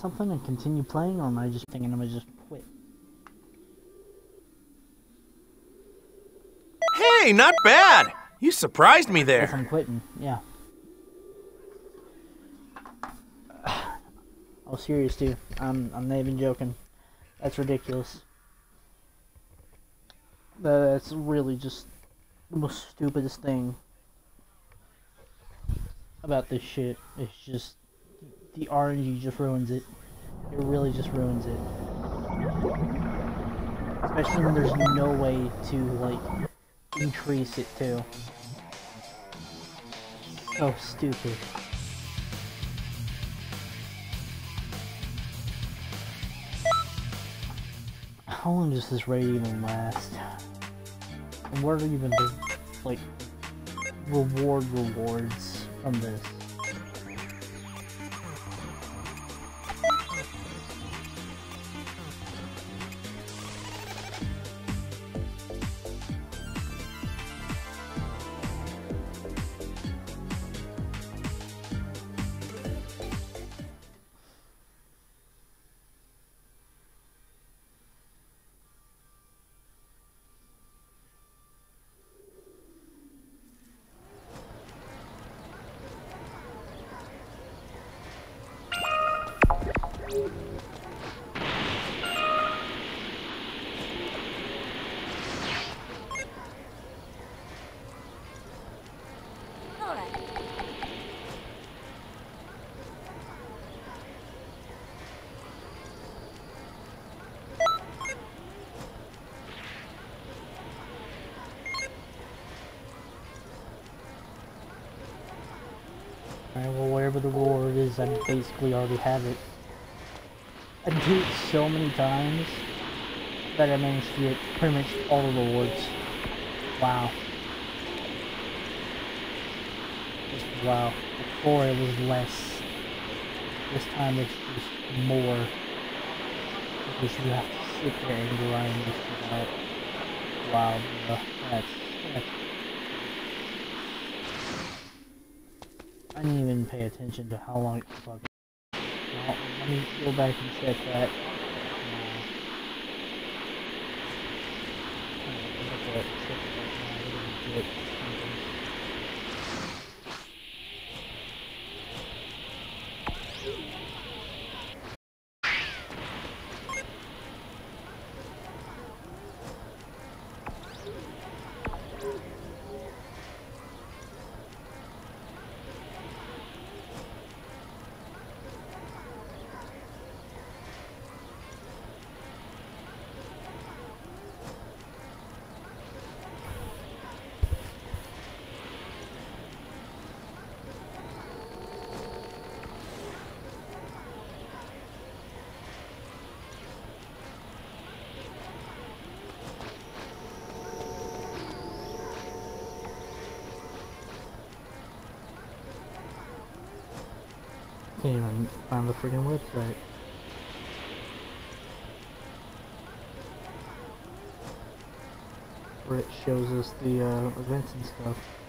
something and continue playing, or am I just thinking I'm gonna just quit? Hey, not bad. You surprised me If there. I'm quitting, yeah. *sighs* I was serious too. I'm I'm not even joking. That's ridiculous. That's really just the most stupidest thing about this shit. It's just the RNG just ruins it. It really just ruins it. Especially when there's no way to like increase it too. So stupid. How long does this raid even last? And what are even the like reward rewards from this? I basically already have it. I did it so many times that I managed to get pretty much all the rewards. Wow. Just wow. Before it was less. This time it's just more. Because you have to sit there and grind this out. Wow, bro. That's, that's I didn't even pay attention to how long it fucking. Now, let me go back and check that. Freaking website. Where it shows us the uh, events and stuff.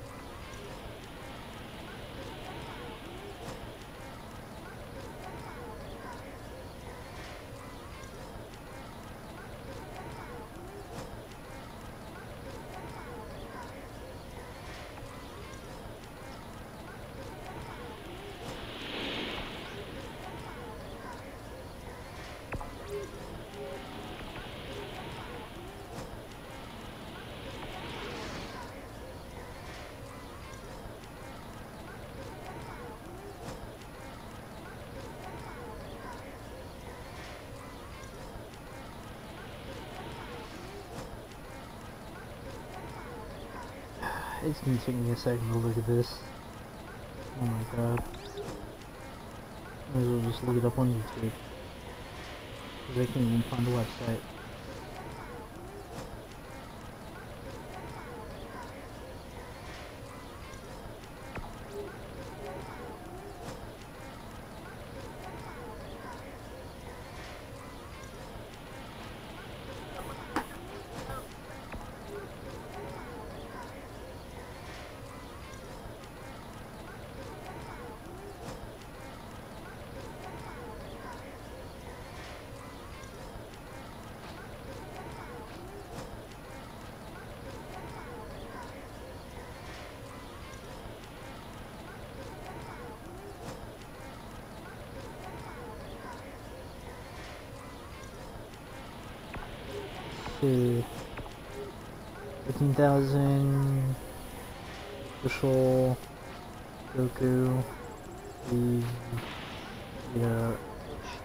It's gonna take me a second to look at this. Oh my god. Might as well just look it up on YouTube. Because I can't even find the website. See. 15,000 official Goku, the, the uh,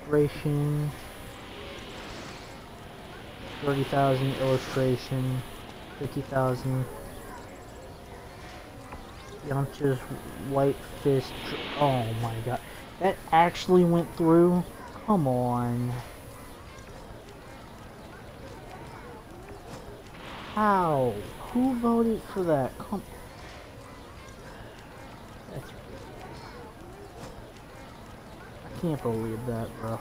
illustration, 30,000 illustration, 50,000. Yamcha's White Fist. Oh my god. That actually went through? Come on. How? Who voted for that? Come. I can't believe that, bro. Of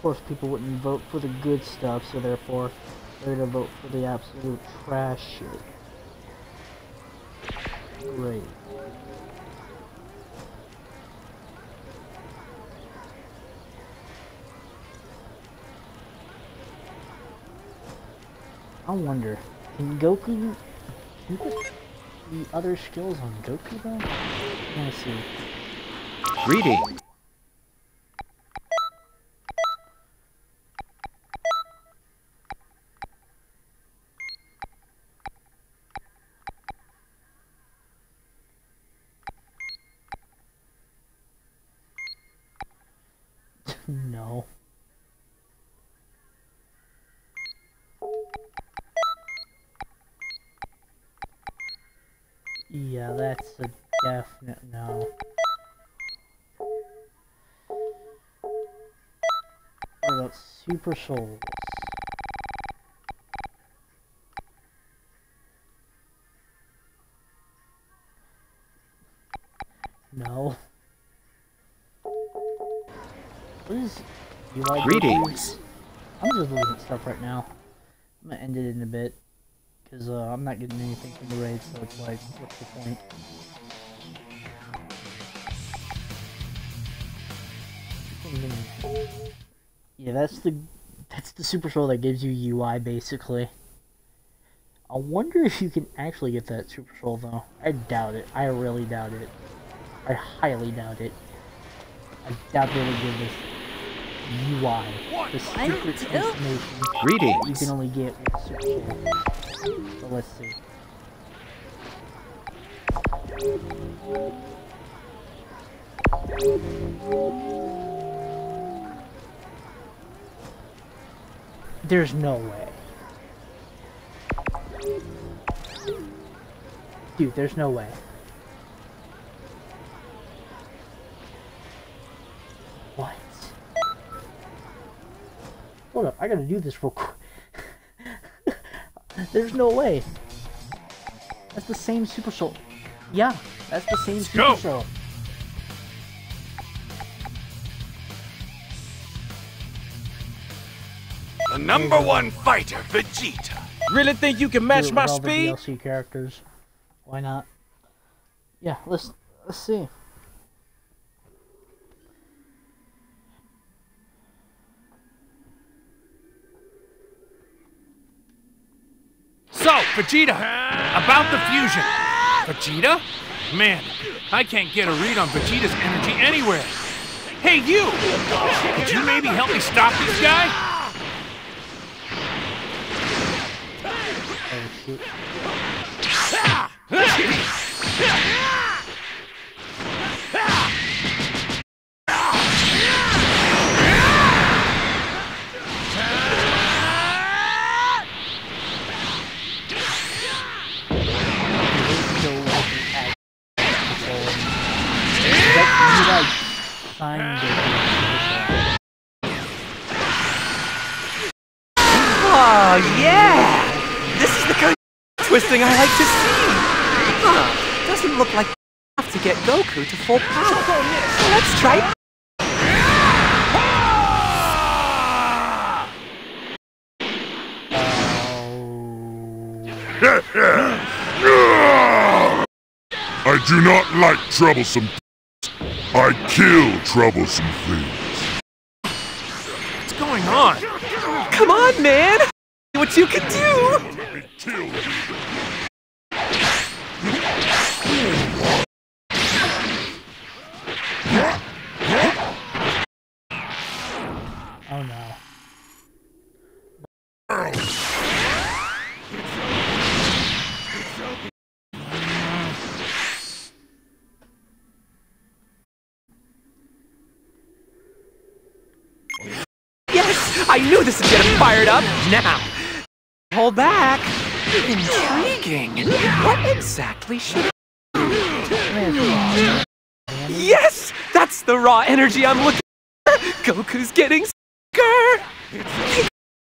course, people wouldn't vote for the good stuff, so therefore, they're gonna vote for the absolute trash shit. Great. I wonder, can Goku can the other skills on Goku though? Let me see. Reading. Super Souls? No. What is you like Greetings. I'm just looking at stuff right now. I'm gonna end it in a bit. Because uh, I'm not getting anything from the raid, so it's like, what's the point? Yeah, that's the that's the super soul that gives you UI basically. I wonder if you can actually get that super soul though. I doubt it. I really doubt it. I highly doubt it. I doubt they will give this UI, the secret information you can only get with super soul. So let's see. There's no way. Dude, there's no way. What? Hold up, I gotta do this real quick. *laughs* there's no way. That's the same Super Soul. Yeah, that's the same Super go. Soul. Number one fighter, Vegeta. Really think you can match my with all the speed? DLC characters. Why not? Yeah, let's let's see. So, Vegeta, about the fusion. Vegeta? Man, I can't get a read on Vegeta's energy anywhere. Hey, you! Could you maybe help me stop this guy? Oh twisting I like to see! Huh, doesn't look like enough to get Goku to full power. So let's try I do not like troublesome. things. I kill troublesome things. What's going on? Come on, man! what you can do! Oh no. Yes! I knew this would get him fired up! Now, hold back. Intriguing. What exactly should Yes! That's the raw energy I'm looking for! Goku's getting stronger!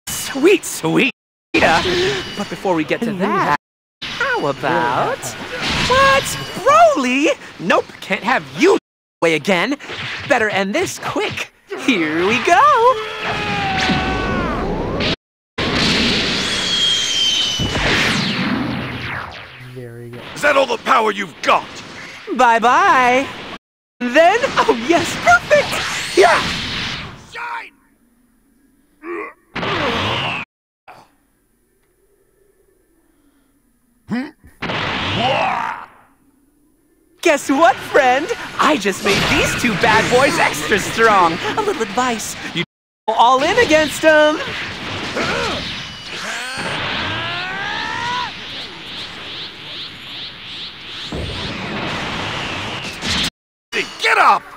Sweet, sweet! But before we get to hmm. that, how about... What? Broly? Nope, can't have you way again. Better end this quick. Here we go! Very good. Is that all the power you've got? Bye-bye! Then, oh yes, perfect! Yeah! Shine! Guess what, friend? I just made these two bad boys extra strong. A little advice. You go all in against them. Get up!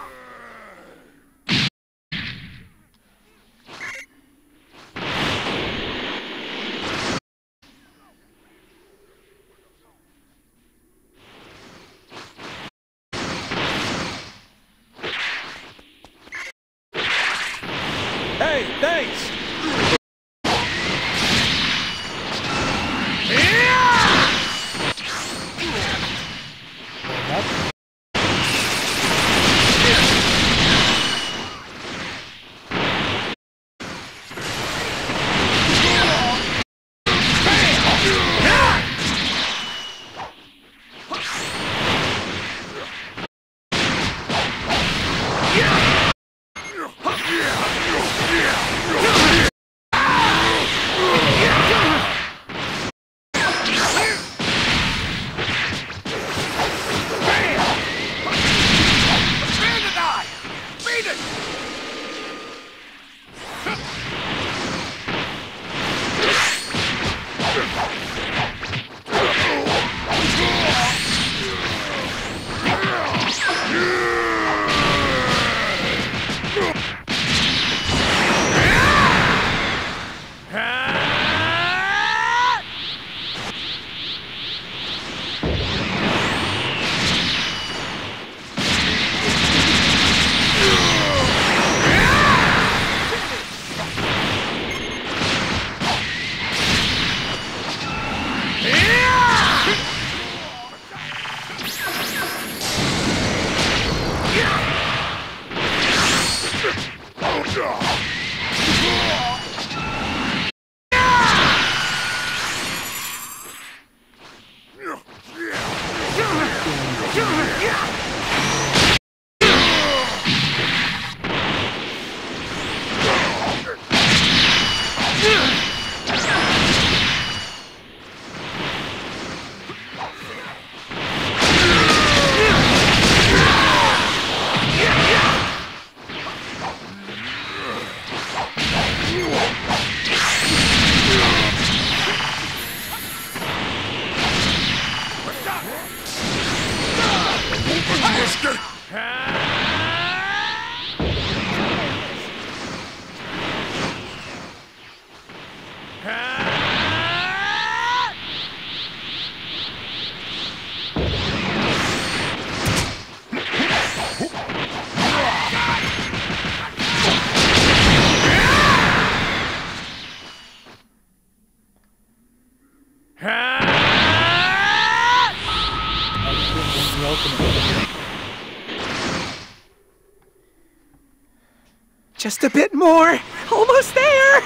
A bit more. Almost there.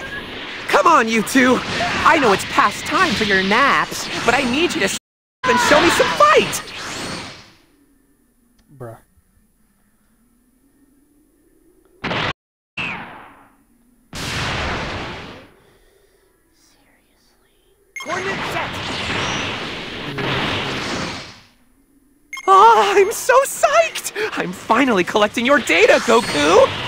Come on, you two. I know it's past time for your naps, but I need you to s- and show me some fight. Bruh. Oh, I'm so psyched! I'm finally collecting your data, Goku!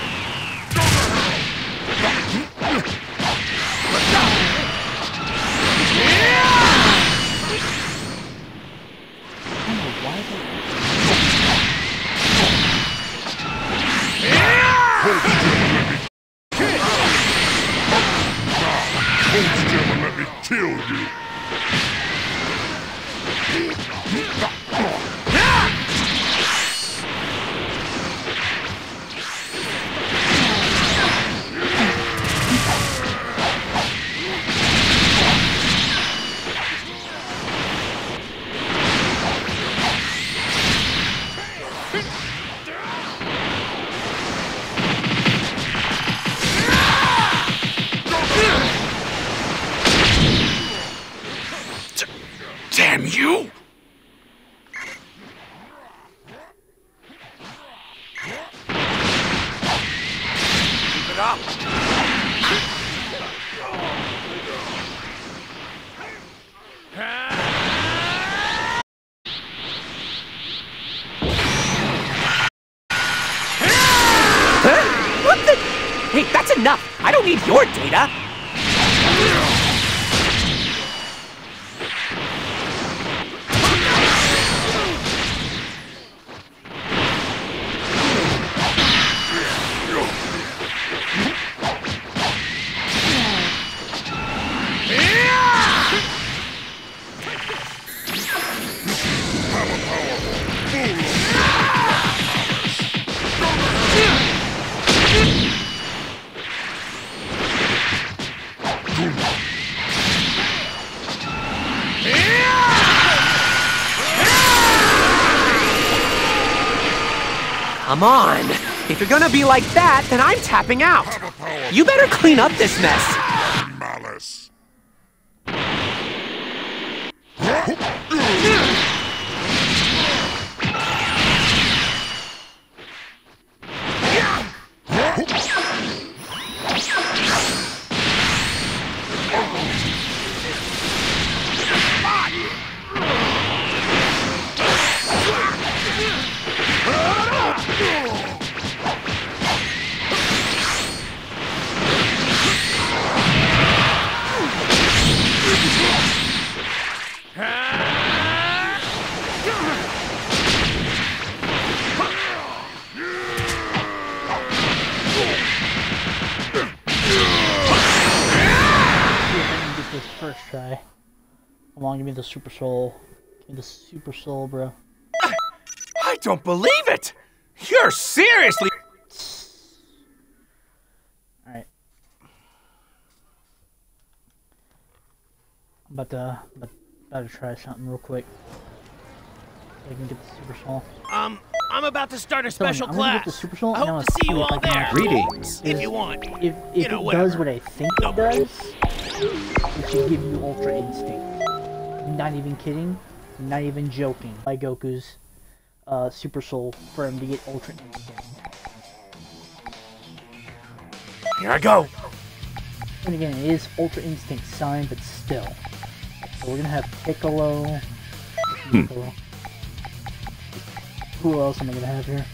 Come on. If you're gonna be like that, then I'm tapping out. You better clean up this mess. Come on, give me the super soul. Give me the super soul, bro. I don't believe it! You're seriously. Alright. I'm about to, about, about to try something real quick. So I can get the super soul. Um, I'm about to start a So, special I'm gonna get class. the super soul. I hope to see you all I there. actually- Greetings. If you want. If, if You know, it does what I think it does, it should give you Ultra Instinct. Not even kidding. Not even joking. By Goku's uh, Super Soul for him to get Ultra Instinct. Here I go. And again, it is Ultra Instinct sign, but still. So we're gonna have Piccolo. Piccolo. Who else am I gonna have here?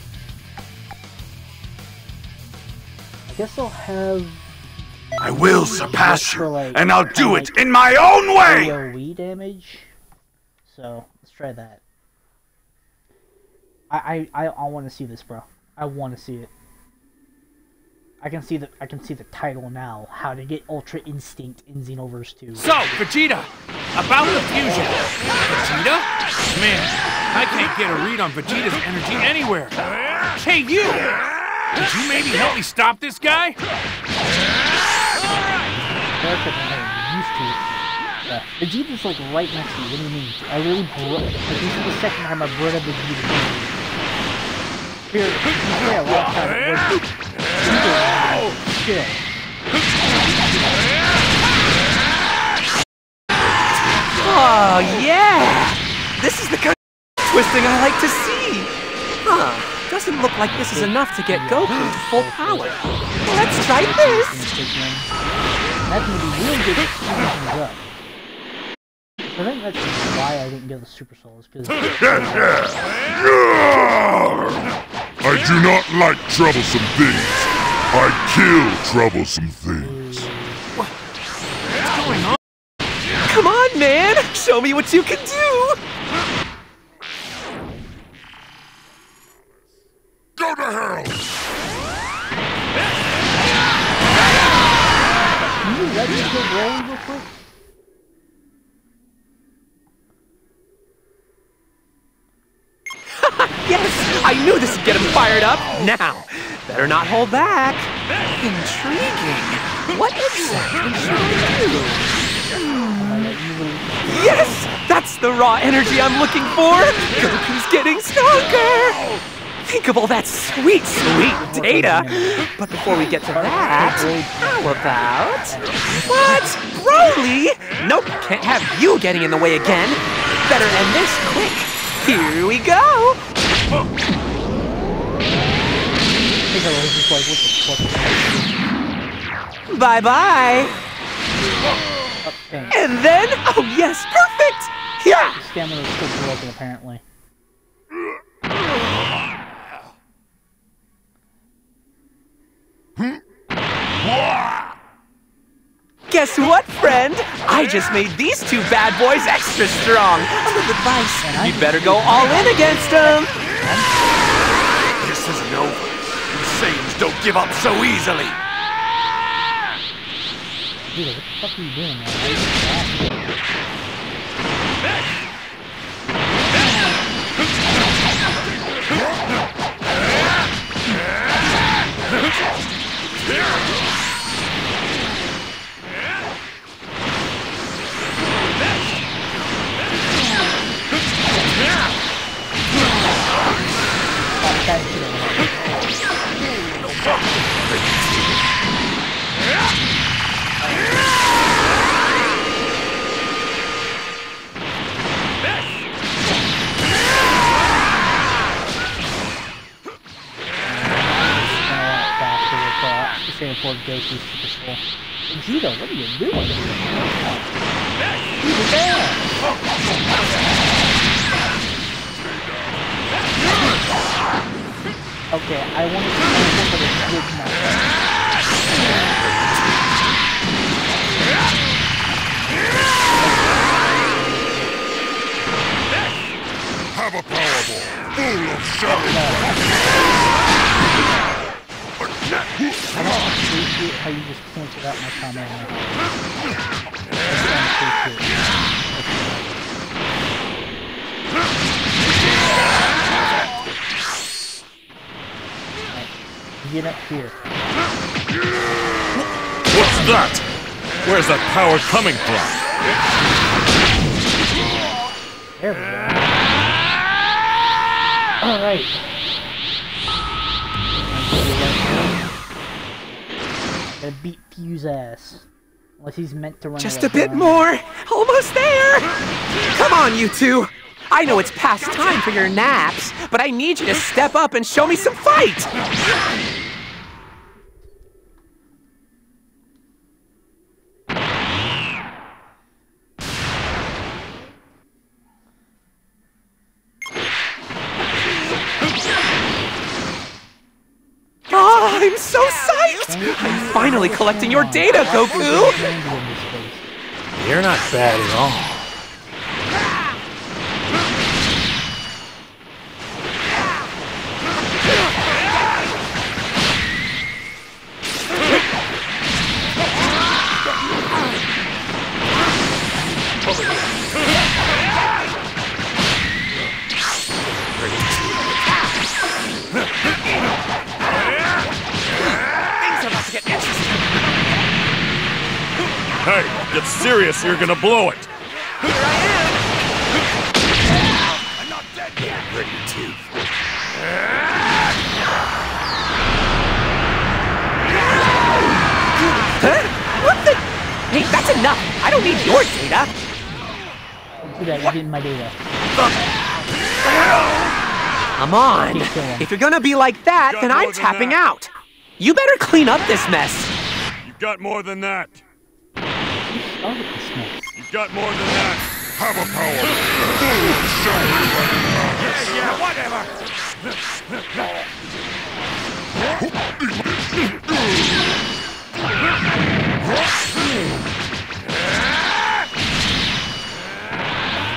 I guess I'll have I will surpass you, like, and I'll kinda do like it in my own way! AoE damage. So let's try that. I I I, I want to see this, bro. I want to see it. I can see the I can see the title now. How to get Ultra Instinct in Xenoverse 2. So, Vegeta, about the fusion. Vegeta? Man, I can't get a read on Vegeta's energy anywhere. Hey, you! Could you maybe help me stop this guy? Better than I'm used to. Uh, Vegeta's like right next to you. What do you mean? I really bro- like, this is the second time I've brought up Vegeta. Here, yeah, last time it was Chill. Oh, yeah! This is the kind of twisting I like to see. Huh. Doesn't look like this is enough to get Goku to full power. Let's try this! That's gonna be real good at speeding things up. I think that's why I didn't get the Super Souls, because *laughs* I do not like troublesome things. I kill troublesome things. What's going on? Come on, man! Show me what you can do! Go to hell! You get rolling real quick? Yes! I knew this would get him fired up! Now, better not hold back. Intriguing. What exactly should I do? Yes! That's the raw energy I'm looking for! Goku's getting stronger! Think of all that sweet, sweet data! But before we get to that, how about... What? Broly? Nope, can't have you getting in the way again. Better end this quick. Here we go! Bye-bye! And then, oh yes, perfect! Yeah! Stamina is still broken, apparently. Guess what, friend? I just made these two bad boys extra strong. A little advice. You'd better go all in against them. This isn't over. You Saiyans don't give up so easily. Dude, what the fuck are you doing, man? Vegeta, what are you doing? He's there! Okay, I want to see what it did now. Have a Powerball full of shadow. How you just canceled out my comment. I just don't appreciate it. Alright, Get up here. What's that? Where's that power coming from? There we go. Alright. Gotta beat Fu's ass. Unless he's meant to run Just a bit more. Almost there. Come on, you two. I know it's past time for your naps, but I need you to step up and show me some fight. Oh, I'm so psyched! I'm finally collecting your data, Goku! You're not bad at all. Hey, get serious, you're gonna blow it. Here I am. I'm not dead yet. Grit your teeth. Huh? What the? Hey, that's enough. I don't need your data. Do that, you're getting my data. Come on. If you're gonna be like that, then I'm tapping that. out. You better clean up this mess. You've got more than that. Oh. You've got more than that. Have a power. full of shadow. Yeah, whatever.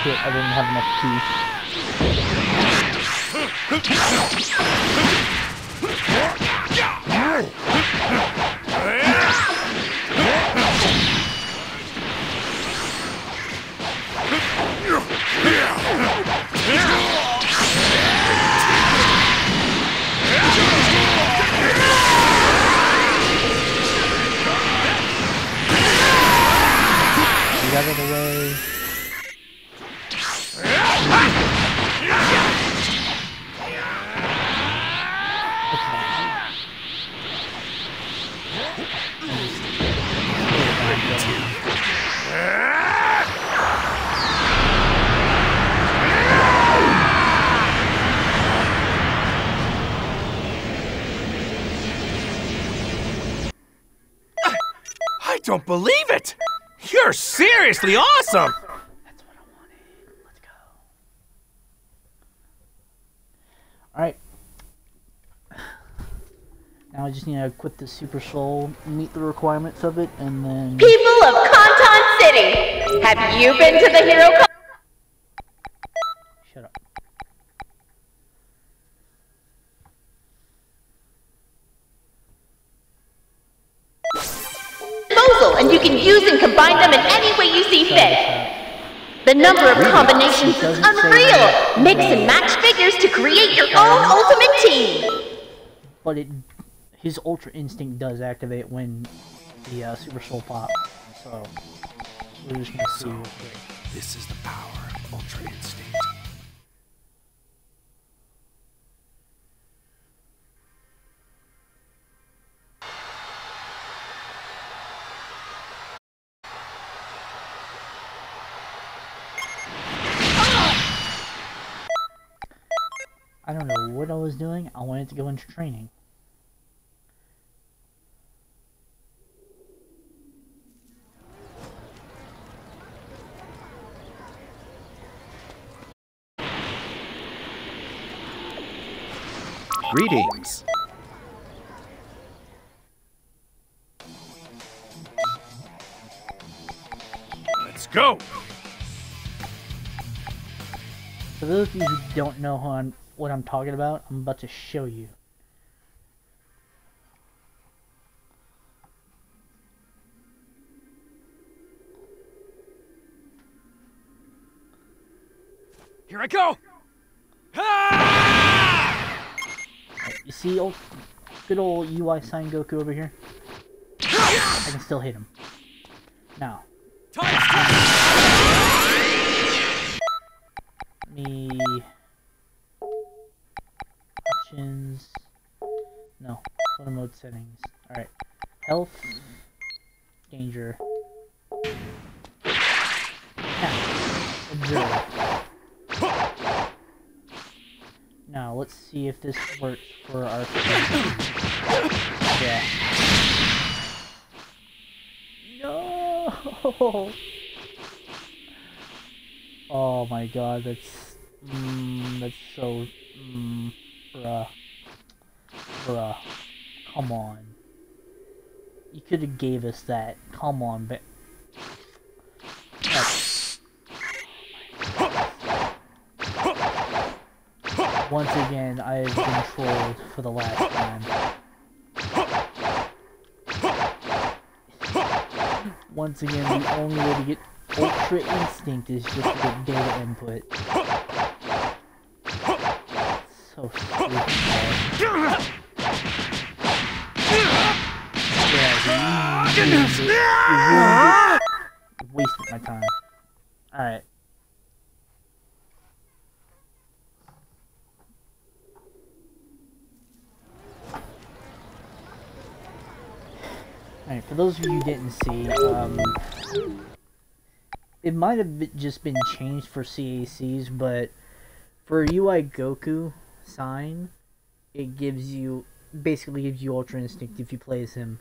Shit, I didn't have enough teeth. Get seriously awesome. That's what I wanted. Let's go. Alright. Now I just need to equip the Super Soul, meet the requirements of it, and then... People of Conton City. Have you been to the Hero Con? Shut up. Disposal, and you can use and combine them in any way you see fit. The number of combinations is unreal. Mix and match figures to create your own ultimate team. But it, his Ultra Instinct does activate when the uh, Super Soul pops. So we're just gonna see. real quick. This is the power of Ultra Instinct. I don't know what I was doing. I wanted to go into training. Greetings. Let's go. For those of you who don't know who I'm, what I'm talking about, I'm about to show you. Here I go. You see old, good old UI sign Goku over here? I can still hit him. Now, me options. No, photo mode settings. All right, health, danger. Observe. Now let's see if this works for our. yeah. No. *laughs* Oh my god, that's mm, that's so mm, bruh, bruh. Come on. You could have gave us that. Come on, but. Once again, I have been trolled for the last time. Once again, the only way to get Ultra Instinct is just to get data input. So wasted my time. Alright. Alright, for those of you who didn't see, um, it might have just been changed for CACs, but for UI Goku sign, it gives you basically gives you Ultra Instinct if you play as him.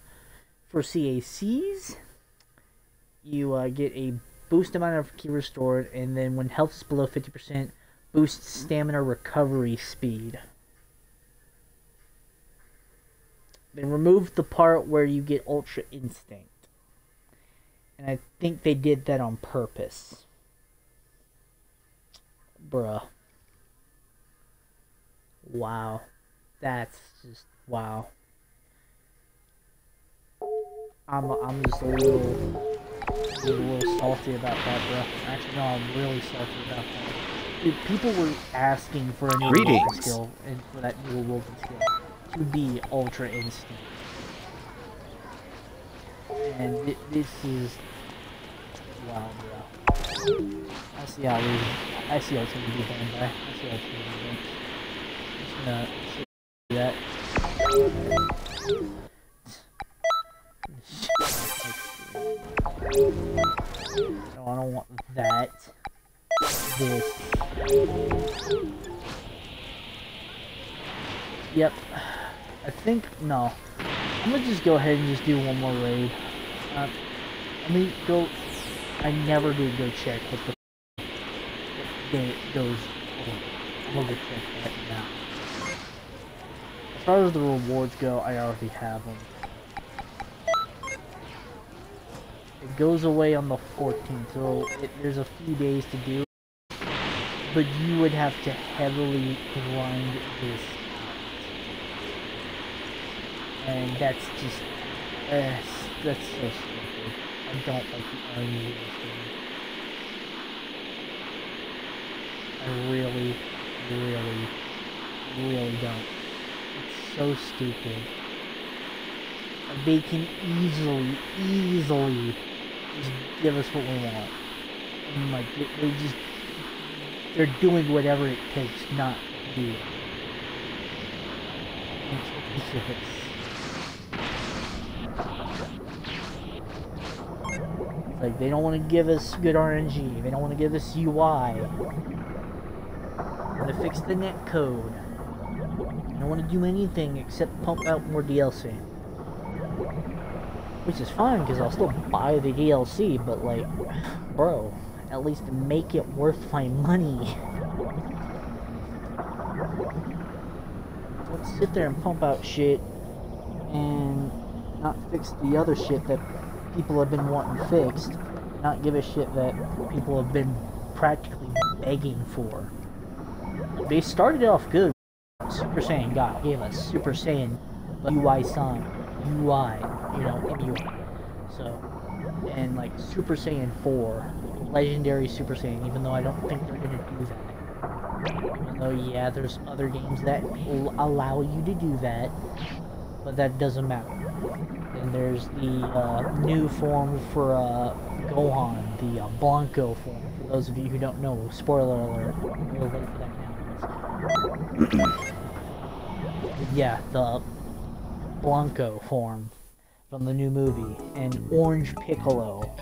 For CACs, you uh, get a boost amount of Ki restored, and then when health is below 50%, boost stamina recovery speed. They removed the part where you get Ultra Instinct. And I think they did that on purpose. Bruh. Wow. That's just wow. I'm I'm just a little a little salty about that, bro. Actually, no, I'm really salty about that. Dude, people were asking for a new Greetings. skill and for that new Woken skill to be Ultra Instinct. And thi- this is wow, bro. I see how we, I see how it's gonna be done, bro. I see how it's gonna be gonna see that. No, I don't want that. This. Yep. I think no. I'm gonna just go ahead and just do one more raid. Uh, let me go. I never did go check what the what goes. I'm gonna go check that now. As far as the rewards go, I already have them. It goes away on the 14th, so it, there's a few days to do. But you would have to heavily grind this. And that's just, uh, that's so stupid. I don't like the game. I really, really, really don't. So stupid. They can easily, easily just give us what we want. And like, they, they just, they're doing whatever it takes not to do it. It's ridiculous. Like, they don't want to give us good RNG, they don't want to give us UI. They want to fix the net code. Don't want to do anything except pump out more DLC. Which is fine, because I'll still buy the DLC, but like, bro, at least make it worth my money. Let's sit there and pump out shit and not fix the other shit that people have been wanting fixed. Not give a shit that people have been practically begging for. They started off good. Super Saiyan God gave us Super Saiyan UI sign, UI, you know, MUI. So, and like Super Saiyan 4, Legendary Super Saiyan, even though I don't think they're gonna do that. Even though, yeah, there's other games that will allow you to do that, but that doesn't matter. And there's the uh, new form for uh, Gohan, the uh, Blanco form. For those of you who don't know, spoiler alert, we'll wait for that now. *clears throat* yeah, the Blanco form from the new movie, and Orange Piccolo.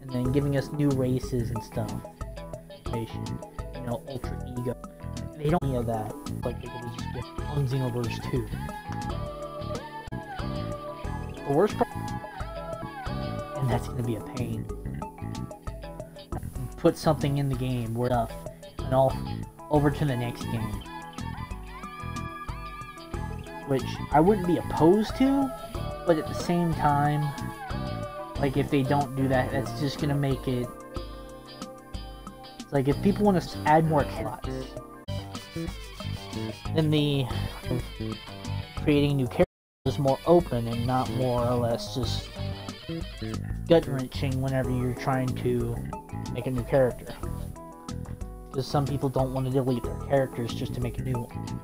And then giving us new races and stuff. You know, Ultra Ego. They don't need that. Like they could just get on Xenoverse 2. The worst part, and that's gonna be a pain. Put something in the game, word up, and all over to the next game. Which I wouldn't be opposed to, but at the same time, like if they don't do that, that's just gonna make it. Like if people want to add more slots, then the creating new characters is more open and not more or less just gut wrenching whenever you're trying to make a new character. Because some people don't want to delete their characters just to make a new one.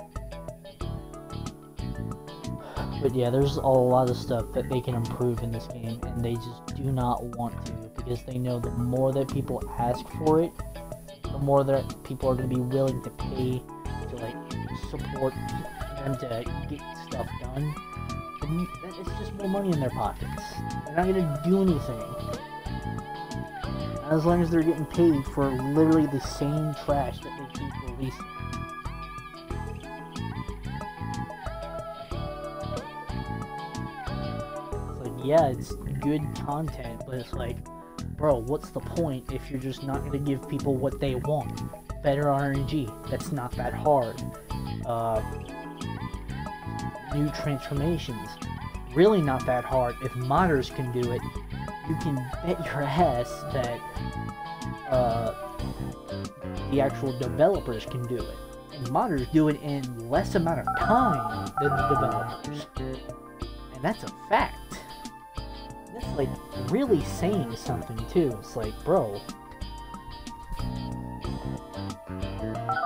But yeah, there's a lot of stuff that they can improve in this game, and they just do not want to because they know the more that people ask for it, the more that people are going to be willing to pay to like support them to get stuff done. It's just more money in their pockets. They're not going to do anything. As long as they're getting paid for literally the same trash that they keep releasing. Like, yeah, it's good content, but it's like, bro, what's the point if you're just not gonna give people what they want? Better RNG, that's not that hard. Uh, new transformations, really not that hard. If modders can do it, you can bet your ass that uh, the actual developers can do it. And modders do it in less amount of time than the developers. And that's a fact. That's like really saying something too. It's like, bro.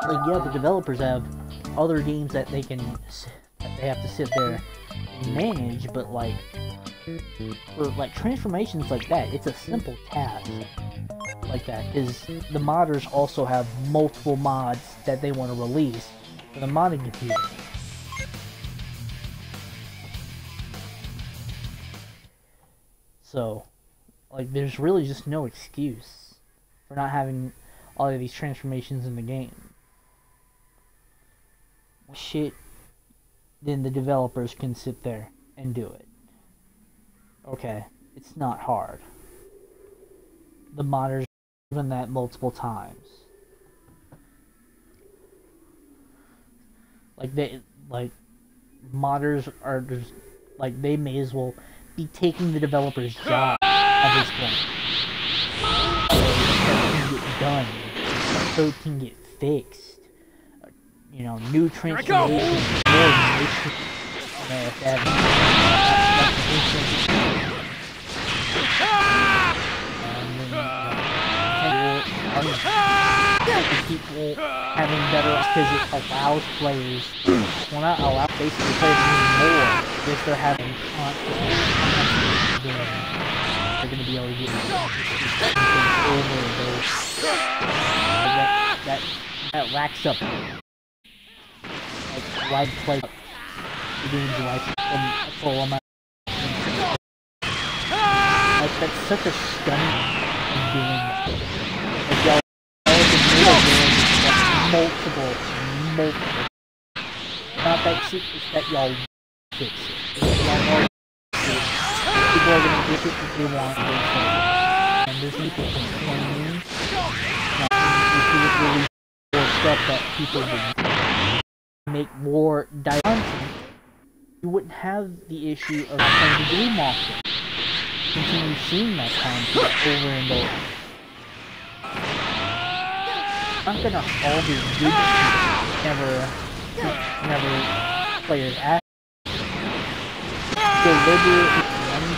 Like, yeah, the developers have other games that they can, that they have to sit there and manage, but like, for like transformations like that, it's a simple task like that. Is the modders also have multiple mods that they want to release for the modding computer. So, like, there's really just no excuse for not having all of these transformations in the game. Shit, then the developers can sit there and do it. Okay, it's not hard. The modders proven that multiple times. Like they like modders are just like they may as well be taking the developer's job at this point. So get done. Code can get fixed. You know, new transformations, more people having better because it allows players well not allow basically players to more if they're having constant they're gonna be able to get over over. That, that that racks up. Like wide play? Games like um, full amount like that's such a stunning doing that. Like y'all all the middle games like multiple, multiple. Not that shit, it's that y'all fix it. People are gonna get it if they want it. And there's people complaining. If you would release more stuff that people would make more content, you wouldn't have the issue of having to do often continue seeing that content over and over. Not gonna all be good never never play players ask ah! deliberate one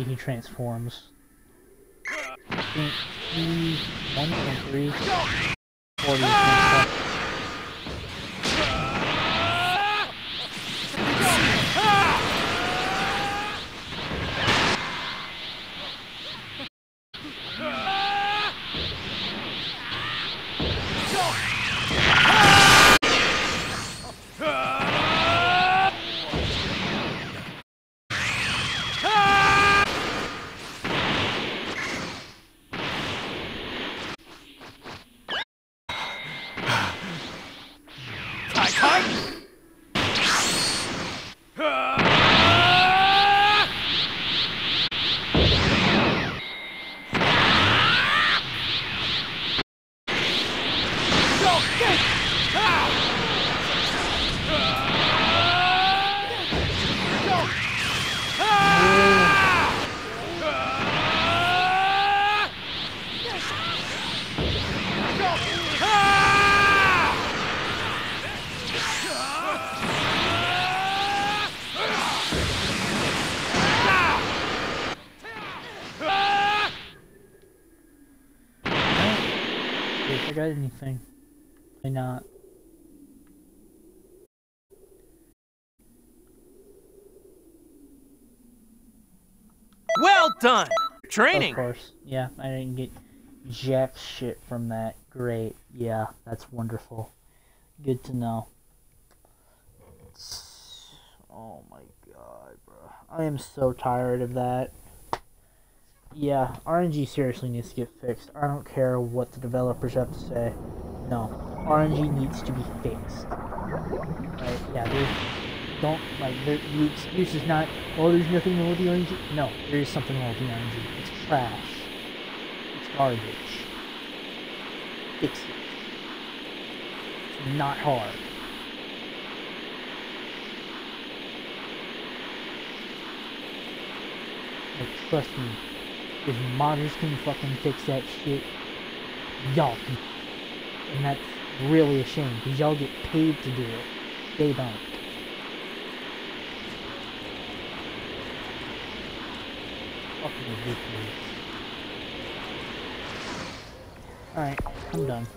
140 he transforms. I think he 1.3 40 Done! Of Training! course. Yeah, I didn't get jack shit from that. Great. Yeah, that's wonderful. Good to know. Oh my god, bro. I am so tired of that. Yeah, RNG seriously needs to get fixed. I don't care what the developers have to say. No, RNG needs to be fixed. Right? Yeah, don't like there, the excuse is not oh there's nothing wrong with the RNG. No, there is something wrong with the RNG. It's trash. It's garbage. Fix it. It's not hard. Like, trust me, if modders can fucking fix that shit, y'all can. And that's really a shame, because y'all get paid to do it. They don't. Fucking ridiculous. Alright, I'm done.